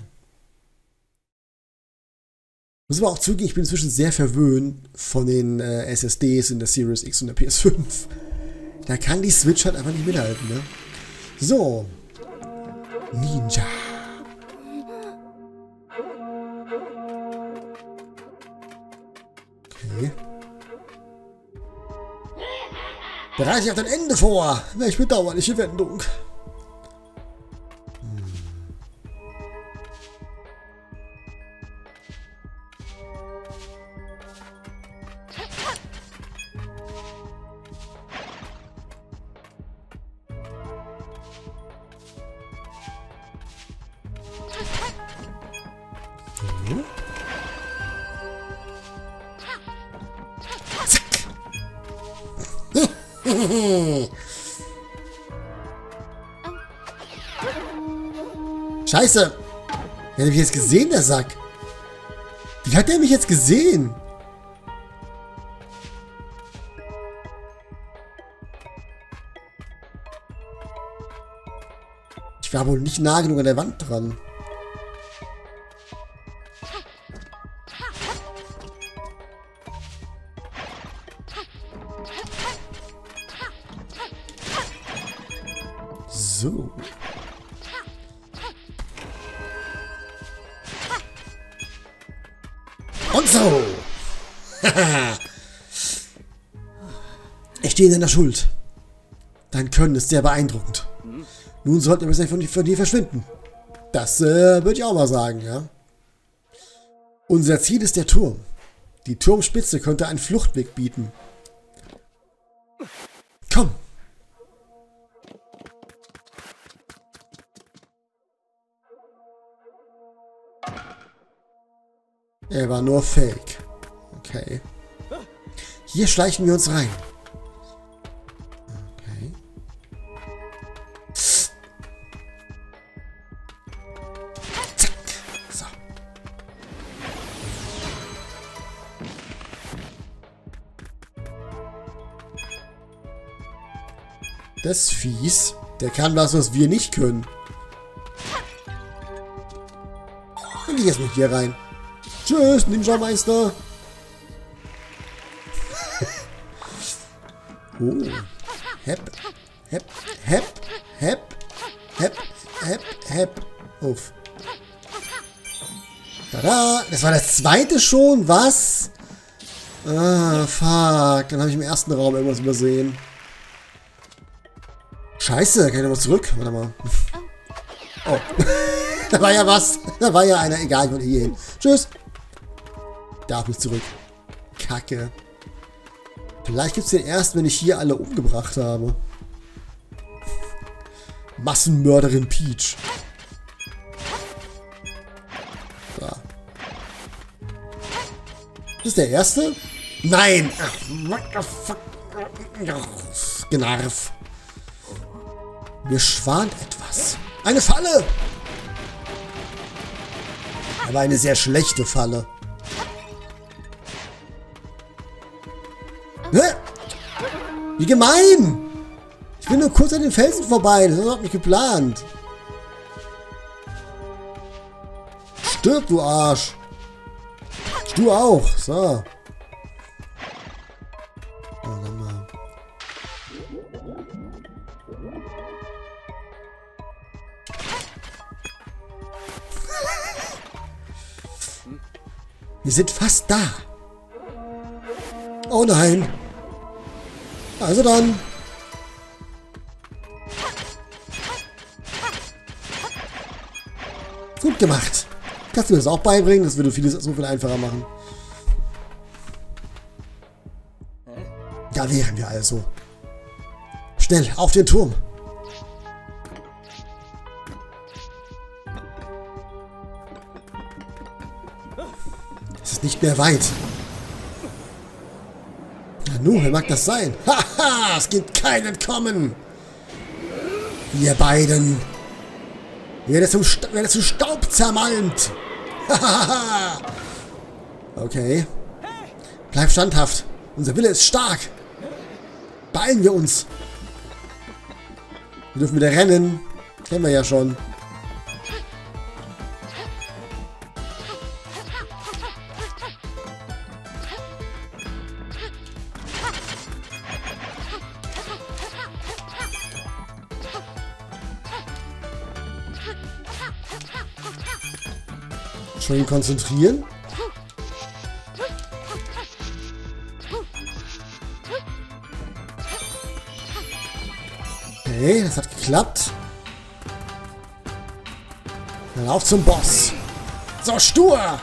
Muss aber auch zugeben, ich bin inzwischen sehr verwöhnt von den äh, SSDs in der Series X und der PS5. Da kann die Switch halt einfach nicht mithalten, ne? So. Ninja. Okay. Bereite dich auf dein Ende vor. Welch bedauerliche Wendung. Scheiße! Wer hat mich jetzt gesehen, der Sack? Wie hat der mich jetzt gesehen? Ich war wohl nicht nah genug an der Wand dran. Ich stehe in deiner Schuld. Dein Können ist sehr beeindruckend. Nun sollten wir von, von dir verschwinden. Das äh, würde ich auch mal sagen, ja. Unser Ziel ist der Turm. Die Turmspitze könnte einen Fluchtweg bieten. Komm. Er war nur Fake. Okay. Hier schleichen wir uns rein. Das ist fies. Der kann was, was wir nicht können. Ich jetzt mit hier rein. Tschüss, Ninja Meister. <laughs> oh. Hep. Hep. Hep. Hep. Hep. Hep. Hep. Uff. Tada. Das war das zweite schon. Was? Ah, fuck. Dann habe ich im ersten Raum irgendwas übersehen. Scheiße. Kann ich nochmal zurück? Warte mal. Oh. <laughs> da war ja was. Da war ja einer. Egal, ich wollte hier hin. Tschüss. Darf nicht zurück. Kacke. Vielleicht gibt es den erst, wenn ich hier alle umgebracht habe. Massenmörderin Peach. So. Das ist der erste? Nein! Ach, what the fuck? Gnarf. Mir schwant etwas. Eine Falle! Aber eine sehr schlechte Falle. Hä? Wie gemein! Ich bin nur kurz an den Felsen vorbei. Das überhaupt nicht geplant. Stirb, du Arsch. Du auch. So. Wir sind fast da. Oh nein. Also dann. Gut gemacht. Kannst du mir das auch beibringen? Das würde vieles so viel einfacher machen. Da wären wir also. Schnell, auf den Turm. Nicht mehr weit. Na nun, wer mag das sein? <laughs> Haha, es gibt kein Entkommen. Ihr beiden. Werde zum, Sta werde zum Staub zermalmt. <laughs> Hahaha. okay. Bleib standhaft. Unser Wille ist stark. Beeilen wir uns. Wir dürfen wieder rennen. Kennen wir ja schon. Schön konzentrieren. Okay, das hat geklappt. Dann auf zum Boss. So stur!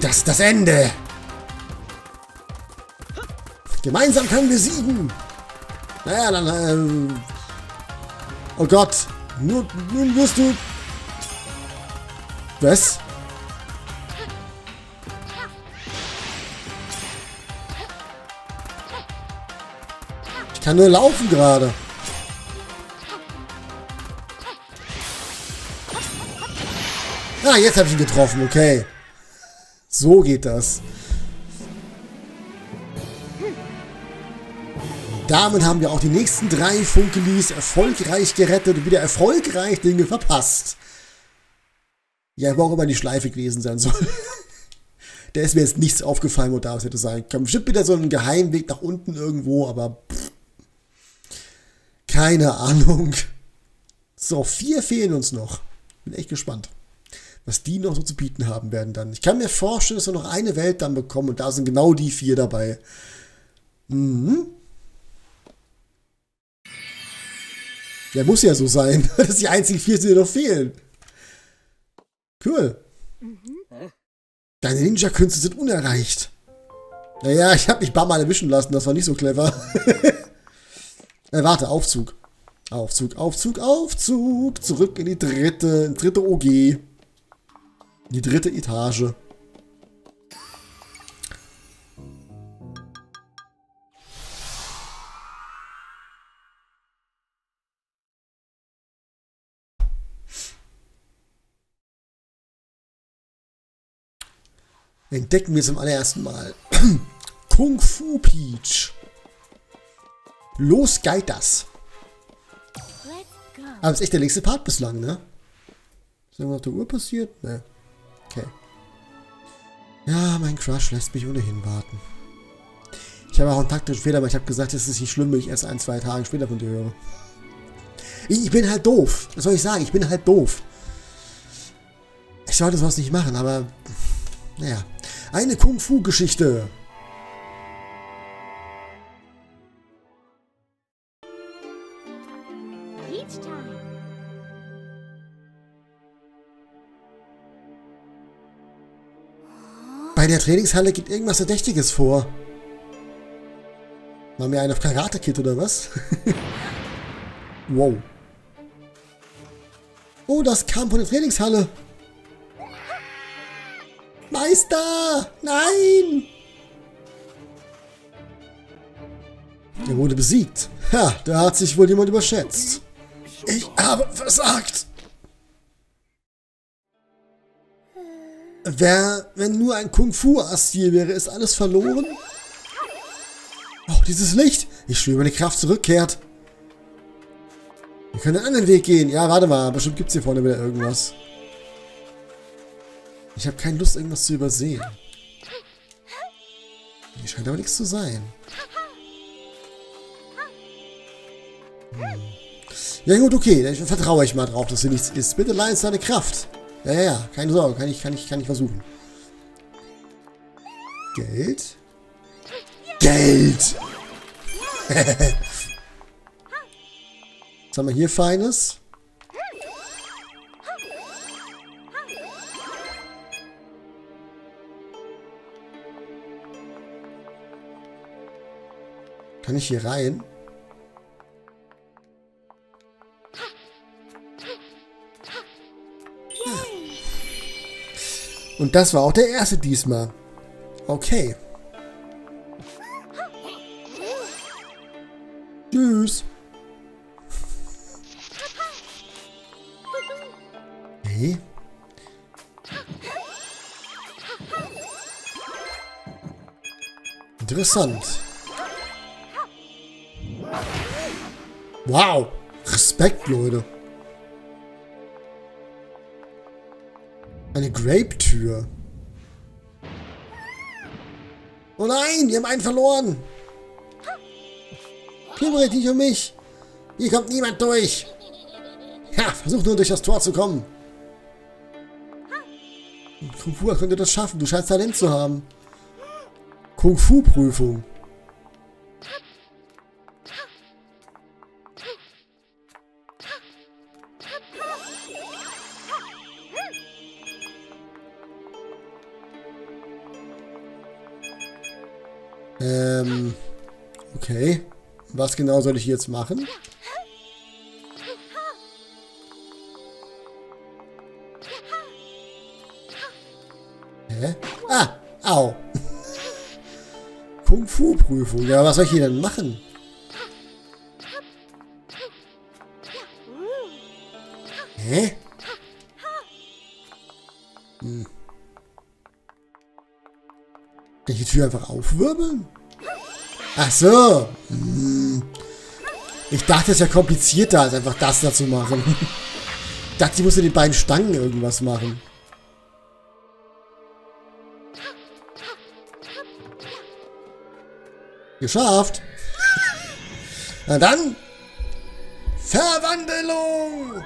Das ist das Ende. Gemeinsam können wir siegen. Naja, dann... Ähm oh Gott. Nun wirst du... Was? Ich kann nur laufen gerade. Ah, jetzt habe ich ihn getroffen, okay. So geht das. Damit haben wir auch die nächsten drei Funkelis erfolgreich gerettet und wieder erfolgreich Dinge verpasst. Ja, wo auch immer die Schleife gewesen sein soll. <laughs> Der ist mir jetzt nichts aufgefallen, wo da was hätte sein können. Bestimmt wieder so ein Geheimweg nach unten irgendwo, aber pff, keine Ahnung. So, vier fehlen uns noch. Bin echt gespannt, was die noch so zu bieten haben werden dann. Ich kann mir vorstellen, dass wir noch eine Welt dann bekommen und da sind genau die vier dabei. Mhm. Ja, muss ja so sein, <laughs> dass die einzigen vier sind, die noch fehlen. Cool. Deine Ninja-Künste sind unerreicht. Naja, ich habe mich ein paar Mal erwischen lassen, das war nicht so clever. <laughs> äh, warte, Aufzug. Aufzug, Aufzug, Aufzug. Zurück in die dritte, dritte OG. In die dritte Etage. Entdecken wir zum allerersten Mal. <clears throat> Kung Fu Peach. Los geht das. Aber das ist echt der nächste Part bislang, ne? Ist irgendwas auf der Uhr passiert? Ne. Okay. Ja, mein Crush lässt mich ohnehin warten. Ich habe auch einen taktischen Fehler, aber ich habe gesagt, es ist nicht schlimm, wenn ich erst ein, zwei Tage später von dir höre. Ich, ich bin halt doof. Was soll ich sagen? Ich bin halt doof. Ich sollte sowas nicht machen, aber... Naja. Eine Kung-Fu-Geschichte. Bei der Trainingshalle geht irgendwas Verdächtiges vor. Machen wir einen auf Karate-Kid oder was? <laughs> wow. Oh, das kam von der Trainingshalle. Meister! Nein! Er wurde besiegt. Ha, da hat sich wohl jemand überschätzt. Ich habe versagt. Wer, wenn nur ein Kung-Fu-Ast hier wäre, ist alles verloren? Oh, dieses Licht! Ich spüre, meine Kraft zurückkehrt. Wir können einen anderen Weg gehen. Ja, warte mal. Bestimmt gibt es hier vorne wieder irgendwas. Ich habe keine Lust, irgendwas zu übersehen. Hier scheint aber nichts zu sein. Hm. Ja gut, okay, dann vertraue ich mal drauf, dass hier nichts ist. Bitte leih uns deine Kraft. Ja, ja, ja, keine Sorge, kann ich, kann ich, kann ich versuchen. Geld? Geld! Was haben wir hier Feines? Kann ich hier rein? Und das war auch der erste diesmal. Okay. Tschüss. Okay. Interessant. Wow. Respekt, Leute. Eine Grape-Tür. Oh nein, wir haben einen verloren. Kümmere dich um mich. Hier kommt niemand durch. Ja, versuch nur durch das Tor zu kommen. Kung Fu könnte das schaffen. Du scheinst Talent zu haben. Kung Fu Was genau soll ich jetzt machen? Hä? Ah, au. <laughs> Kung-Fu-Prüfung. Ja, was soll ich hier denn machen? Hä? Hm. Kann ich die Tür einfach aufwirbeln? Ach so. Hm. Ich dachte, es wäre komplizierter, als einfach das da zu machen. Ich dachte, ich musste den beiden Stangen irgendwas machen. Geschafft. Na dann. Verwandlung.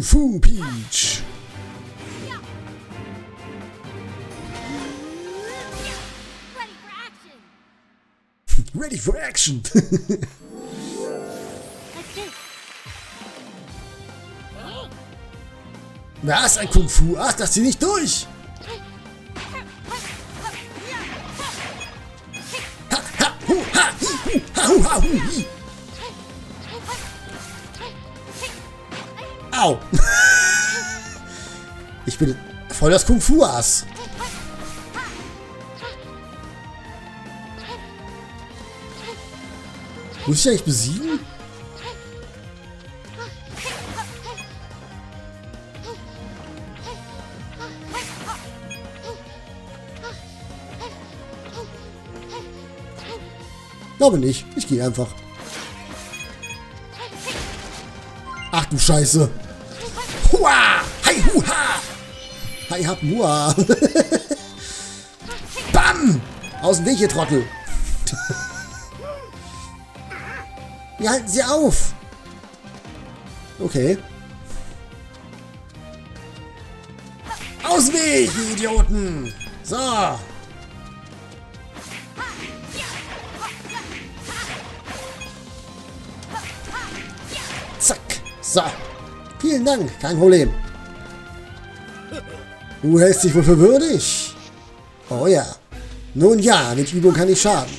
Kung Fu Peach. <laughs> Ready for action. Was? Ein Kung Fu? Ach, das zieh nicht durch. Voll das Kung Fu Ass. Muss ich eigentlich besiegen? Glaube nicht. Ich gehe einfach. Ach du Scheiße. Hua! Hi huha! Hi hab mua! <laughs> Bam! Aus dem Weg, ihr Trottel! <laughs> Wie halten Sie auf? Okay. Aus dem Weg, ihr Idioten! So. Zack. So. Vielen Dank, kein Problem. Du hältst dich wohl für würdig? Oh ja. Nun ja, mit Übung kann ich schaden.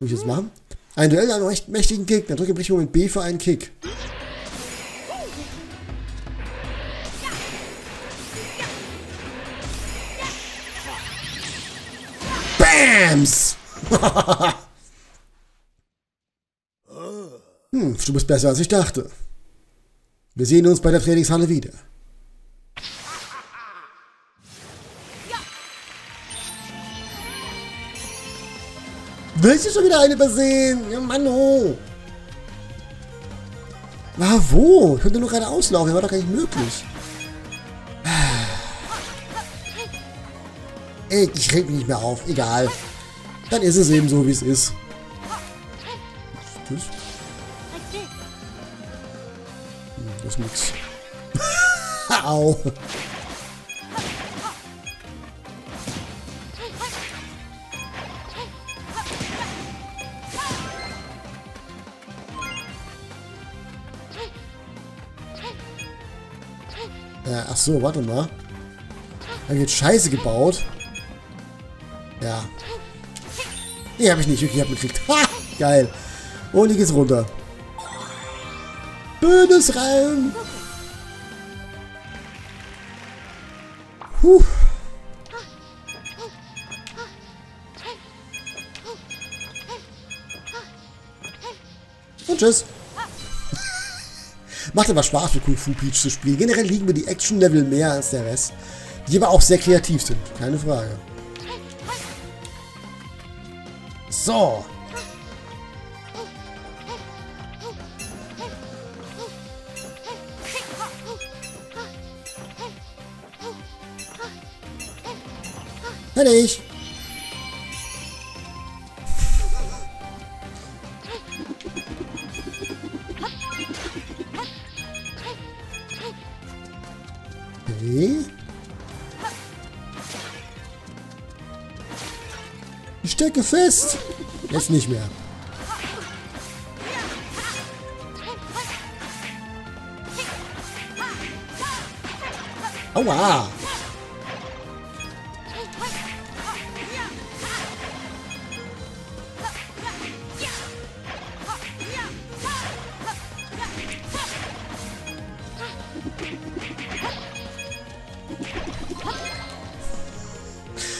Muss ich jetzt machen? Ein Duell an einem mächtigen Gegner. Drücke Blickmoment B für einen Kick. Bams! <laughs> hm, du bist besser als ich dachte. Wir sehen uns bei der Trainingshalle wieder. Willst du schon wieder eine übersehen? Ja, Mann, oh. Na, wo? Ich könnte nur gerade auslaufen. War doch gar nicht möglich. Ey, ich reg mich nicht mehr auf. Egal. Dann ist es eben so, wie es ist. Tschüss. Hm, das ist nix. <laughs> Au. Ach so, warte mal. Ich jetzt Scheiße gebaut? Ja. Nee, hab ich nicht. Okay, ich hab gekriegt. Ha! Geil. Und die geht's runter. Bödes rein. Und tschüss. Macht aber Spaß mit Kung Fu Peach zu spielen. Generell liegen mir die Action-Level mehr als der Rest. Die aber auch sehr kreativ sind. Keine Frage. So. Fertig. Fest. Jetzt nicht mehr. Aua.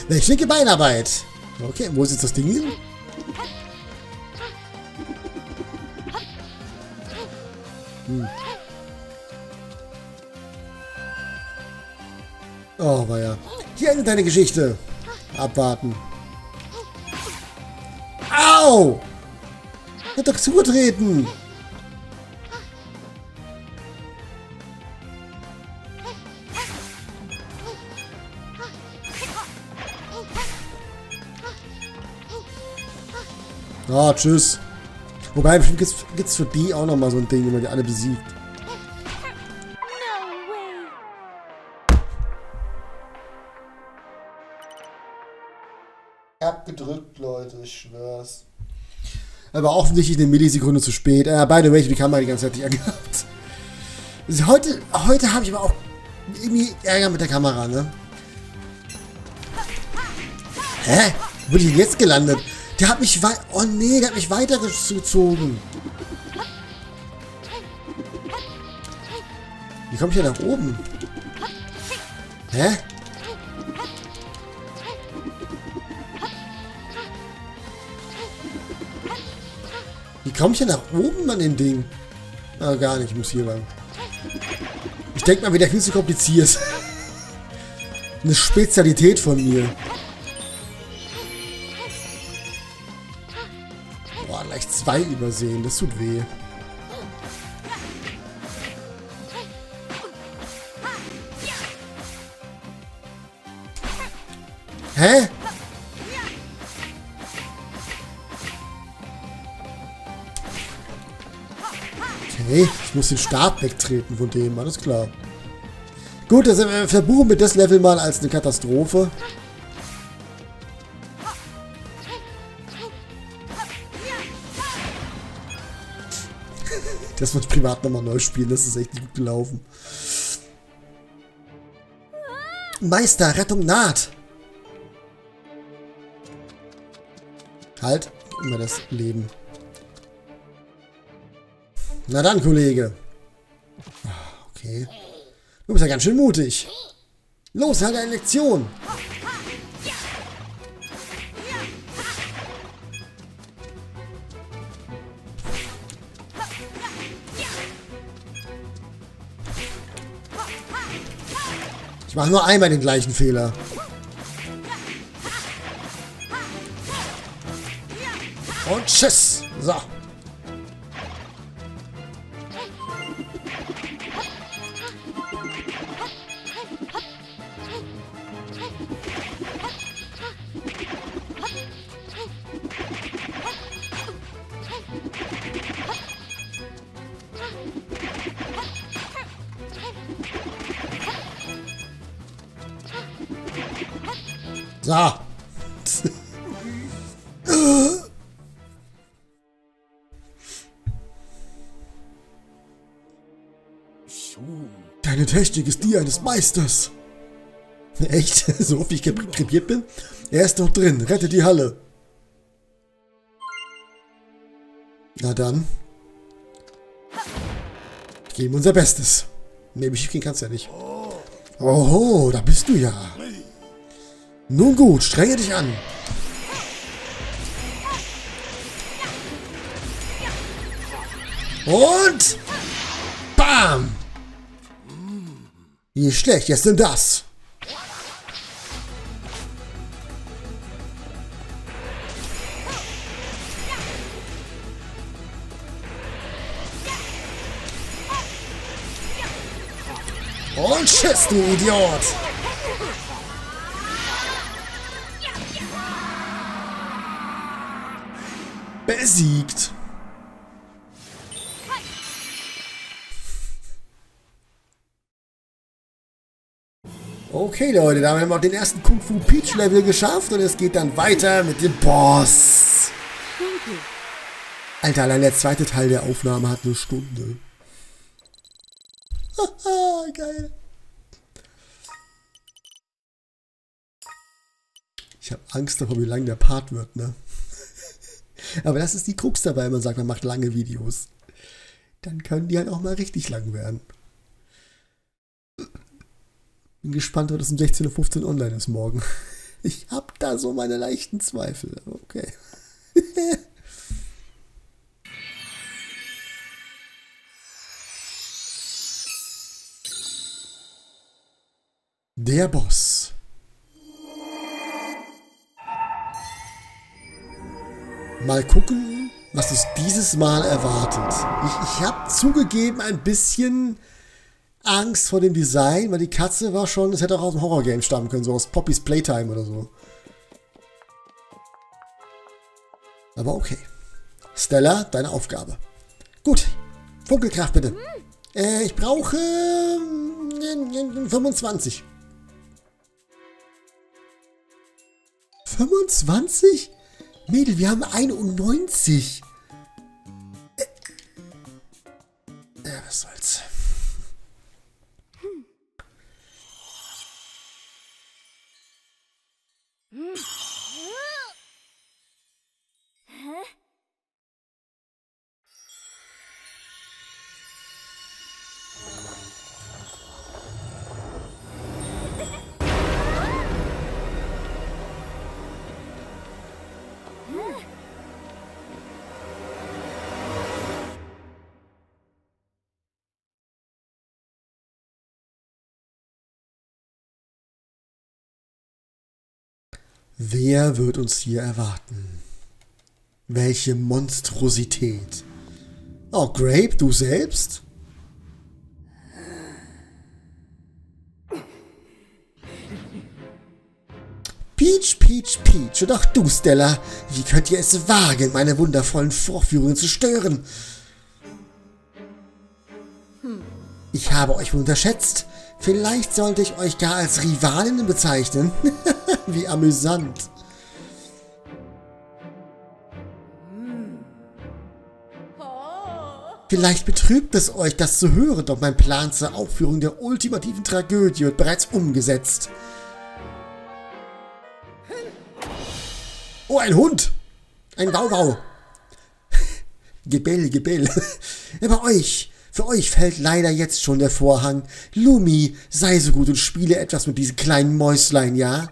Eine schicke Beinarbeit. Okay, wo ist jetzt das Ding hin? Hm. Oh, war ja. Hier endet deine Geschichte. Abwarten. Au! Hat doch zugetreten. Ah, tschüss. Wobei, bestimmt gibt es für die auch nochmal so ein Ding, wenn man die alle besiegt. No way. Abgedrückt, Leute, ich schwör's. Aber offensichtlich eine Millisekunde zu spät. Äh, by the way, ich hab die Kamera die ganze Zeit nicht angehabt. Also Heute, heute habe ich aber auch irgendwie Ärger mit der Kamera, ne? Hä? Wo bin ich denn jetzt gelandet? Der hat mich weit... Oh nee, der hat mich weitergezogen. Wie komme ich denn nach oben? Hä? Wie komme ich denn nach oben an dem Ding? Ah, gar nicht. Ich muss hier lang. Ich denke mal wieder viel zu kompliziert. <laughs> Eine Spezialität von mir. Zwei übersehen. Das tut weh. Hä? Okay, ich muss den Stab wegtreten von dem, alles klar. Gut, äh, verbuchen wir das Level mal als eine Katastrophe. Das wird privat nochmal neu spielen, das ist echt nicht gut gelaufen. Meister, Rettung naht! Halt, immer das Leben. Na dann, Kollege. Ah, Okay. Du bist ja ganz schön mutig. Los, halt eine Lektion. Mache nur einmal den gleichen Fehler. Und tschüss. So. So. Deine Technik ist die eines Meisters. Echt? <laughs> So oft ich krepiert bin? Er ist noch drin. Rette die Halle. Na dann. Geben unser Bestes. Nee, schief gehen kannst du ja nicht. Oho, da bist du ja. Nun gut, strenge dich an. Und... Bam! Wie schlecht ist denn das? Und tschüss, du Idiot! Besiegt. Okay, Leute, da haben wir auch den ersten Kung Fu Peach Level geschafft und es geht dann weiter mit dem Boss. Alter, allein der zweite Teil der Aufnahme hat eine Stunde. <laughs> Haha, geil. Ich habe Angst davor, wie lang der Part wird, ne? Aber das ist die Krux dabei, wenn man sagt, man macht lange Videos. Dann können die halt auch mal richtig lang werden. Bin gespannt, ob das um 16.15 Uhr online ist morgen. <laughs> Ich hab da so meine leichten Zweifel. Okay. <laughs> Der Boss. Mal gucken, was uns dieses Mal erwartet. Ich, ich habe zugegeben ein bisschen Angst vor dem Design, weil die Katze war schon, es hätte auch aus dem Horror-Game stammen können, so aus Poppys Playtime oder so. Aber okay. Stella, deine Aufgabe. Gut. Funkelkraft bitte. Äh, ich brauche äh, 25. 25? Mädel, wir haben 91. Äh, was soll's. Wer wird uns hier erwarten? Welche Monstrosität? Oh, Grape, du selbst? Peach, Peach, Peach und auch du, Stella. Wie könnt ihr es wagen, meine wundervollen Vorführungen zu stören? Ich habe euch wohl unterschätzt. Vielleicht sollte ich euch gar als Rivalinnen bezeichnen. <laughs> <laughs> Wie amüsant. Vielleicht betrübt es euch, das zu hören, doch mein Plan zur Aufführung der ultimativen Tragödie wird bereits umgesetzt. Oh, ein Hund! Ein Wauwau! <laughs> Gebell, Gebell. <laughs> Bei euch für euch fällt leider jetzt schon der Vorhang. Lumi, sei so gut und spiele etwas mit diesen kleinen Mäuslein, ja?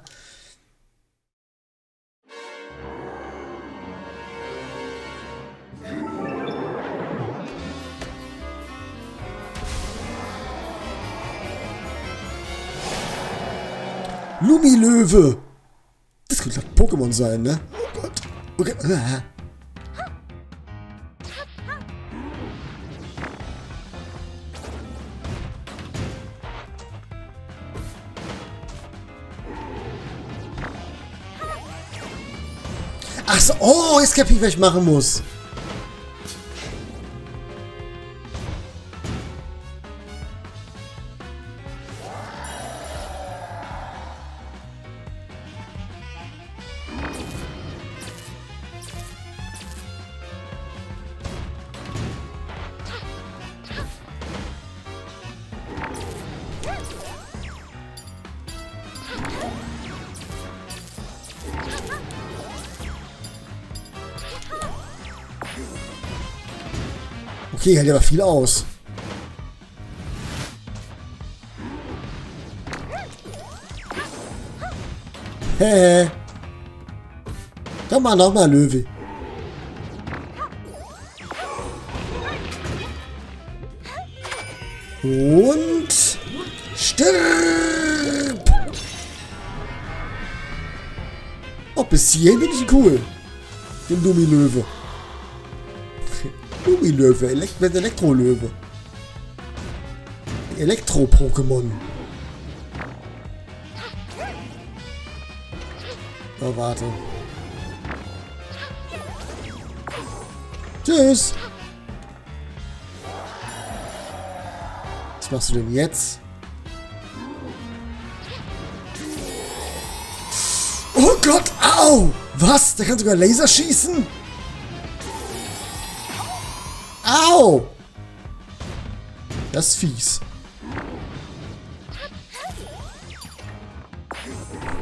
Lumilöwe. Das könnte ein Pokémon sein, ne? Oh Gott. Okay. Ach so, oh, jetzt kapiere ich, was ich machen muss. Okay, hält aber viel aus. Hä? Komm mal nochmal, Löwe. Und stirb! Oh, bis hierhin bin ich cool. Den Dummi-Löwe. Elekt Elektro-Löwe. Elektro-Pokémon. Oh, warte. Tschüss. Was machst du denn jetzt? Oh Gott, au! Was? Der kann sogar Laser schießen? Au! Das ist fies.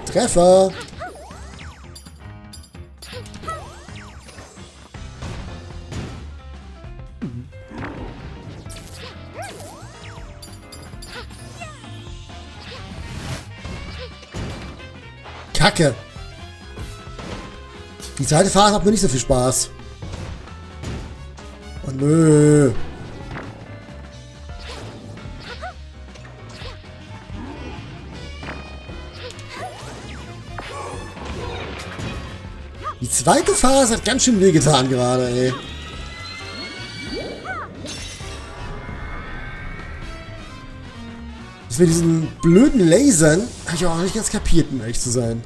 Treffer! Kacke. Die zweite Phase hat mir nicht so viel Spaß. Nö. Die zweite Phase hat ganz schön wehgetan gerade, ey. Das mit diesen blöden Lasern habe ich auch nicht ganz kapiert, um ehrlich zu sein.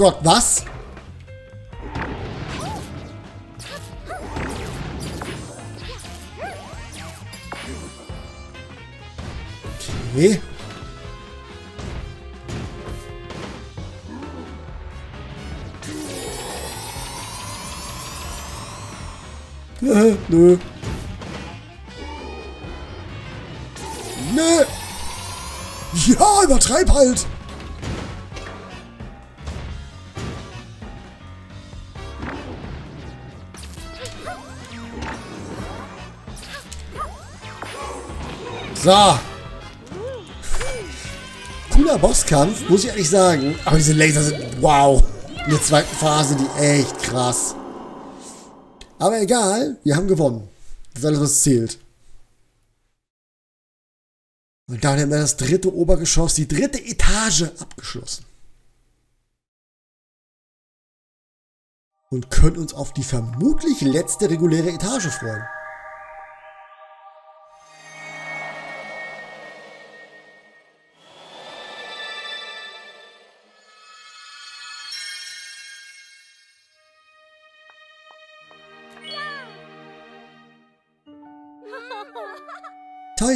Gott, was? Okay. Nö. Nö. Ja, übertreib halt. So. Cooler Bosskampf, muss ich ehrlich sagen. Aber diese Laser sind wow. In der zweiten Phase, die echt krass. Aber egal, wir haben gewonnen. Das ist alles, was zählt. Und dann haben wir das dritte Obergeschoss, die dritte Etage abgeschlossen. Und können uns auf die vermutlich letzte reguläre Etage freuen.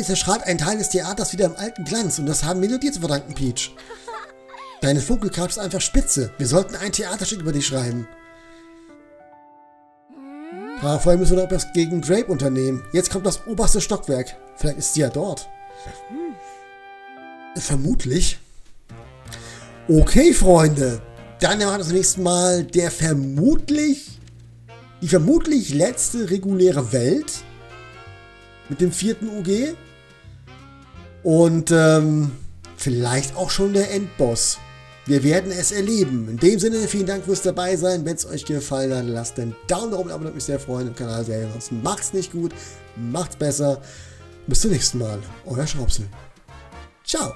Toll, zerschreit ein Teil des Theaters wieder im alten Glanz und das haben wir nur dir zu verdanken, Peach. Deine Vogelgrab ist einfach spitze. Wir sollten ein Theaterstück über dich schreiben. Aber vorher müssen wir noch etwas gegen Drape unternehmen. Jetzt kommt das oberste Stockwerk. Vielleicht ist sie ja dort. Vermutlich. Okay, Freunde. Dann erwartet uns nächste Mal der vermutlich, die vermutlich letzte reguläre Welt mit dem vierten UG. Und ähm, vielleicht auch schon der Endboss. Wir werden es erleben. In dem Sinne, vielen Dank fürs dabei sein. Wenn es euch gefallen hat, lasst einen Daumen nach oben, würde mich sehr freuen im Kanal sehr. Ansonsten macht's nicht gut, macht's besser. Bis zum nächsten Mal. Euer Schraubsel. Ciao.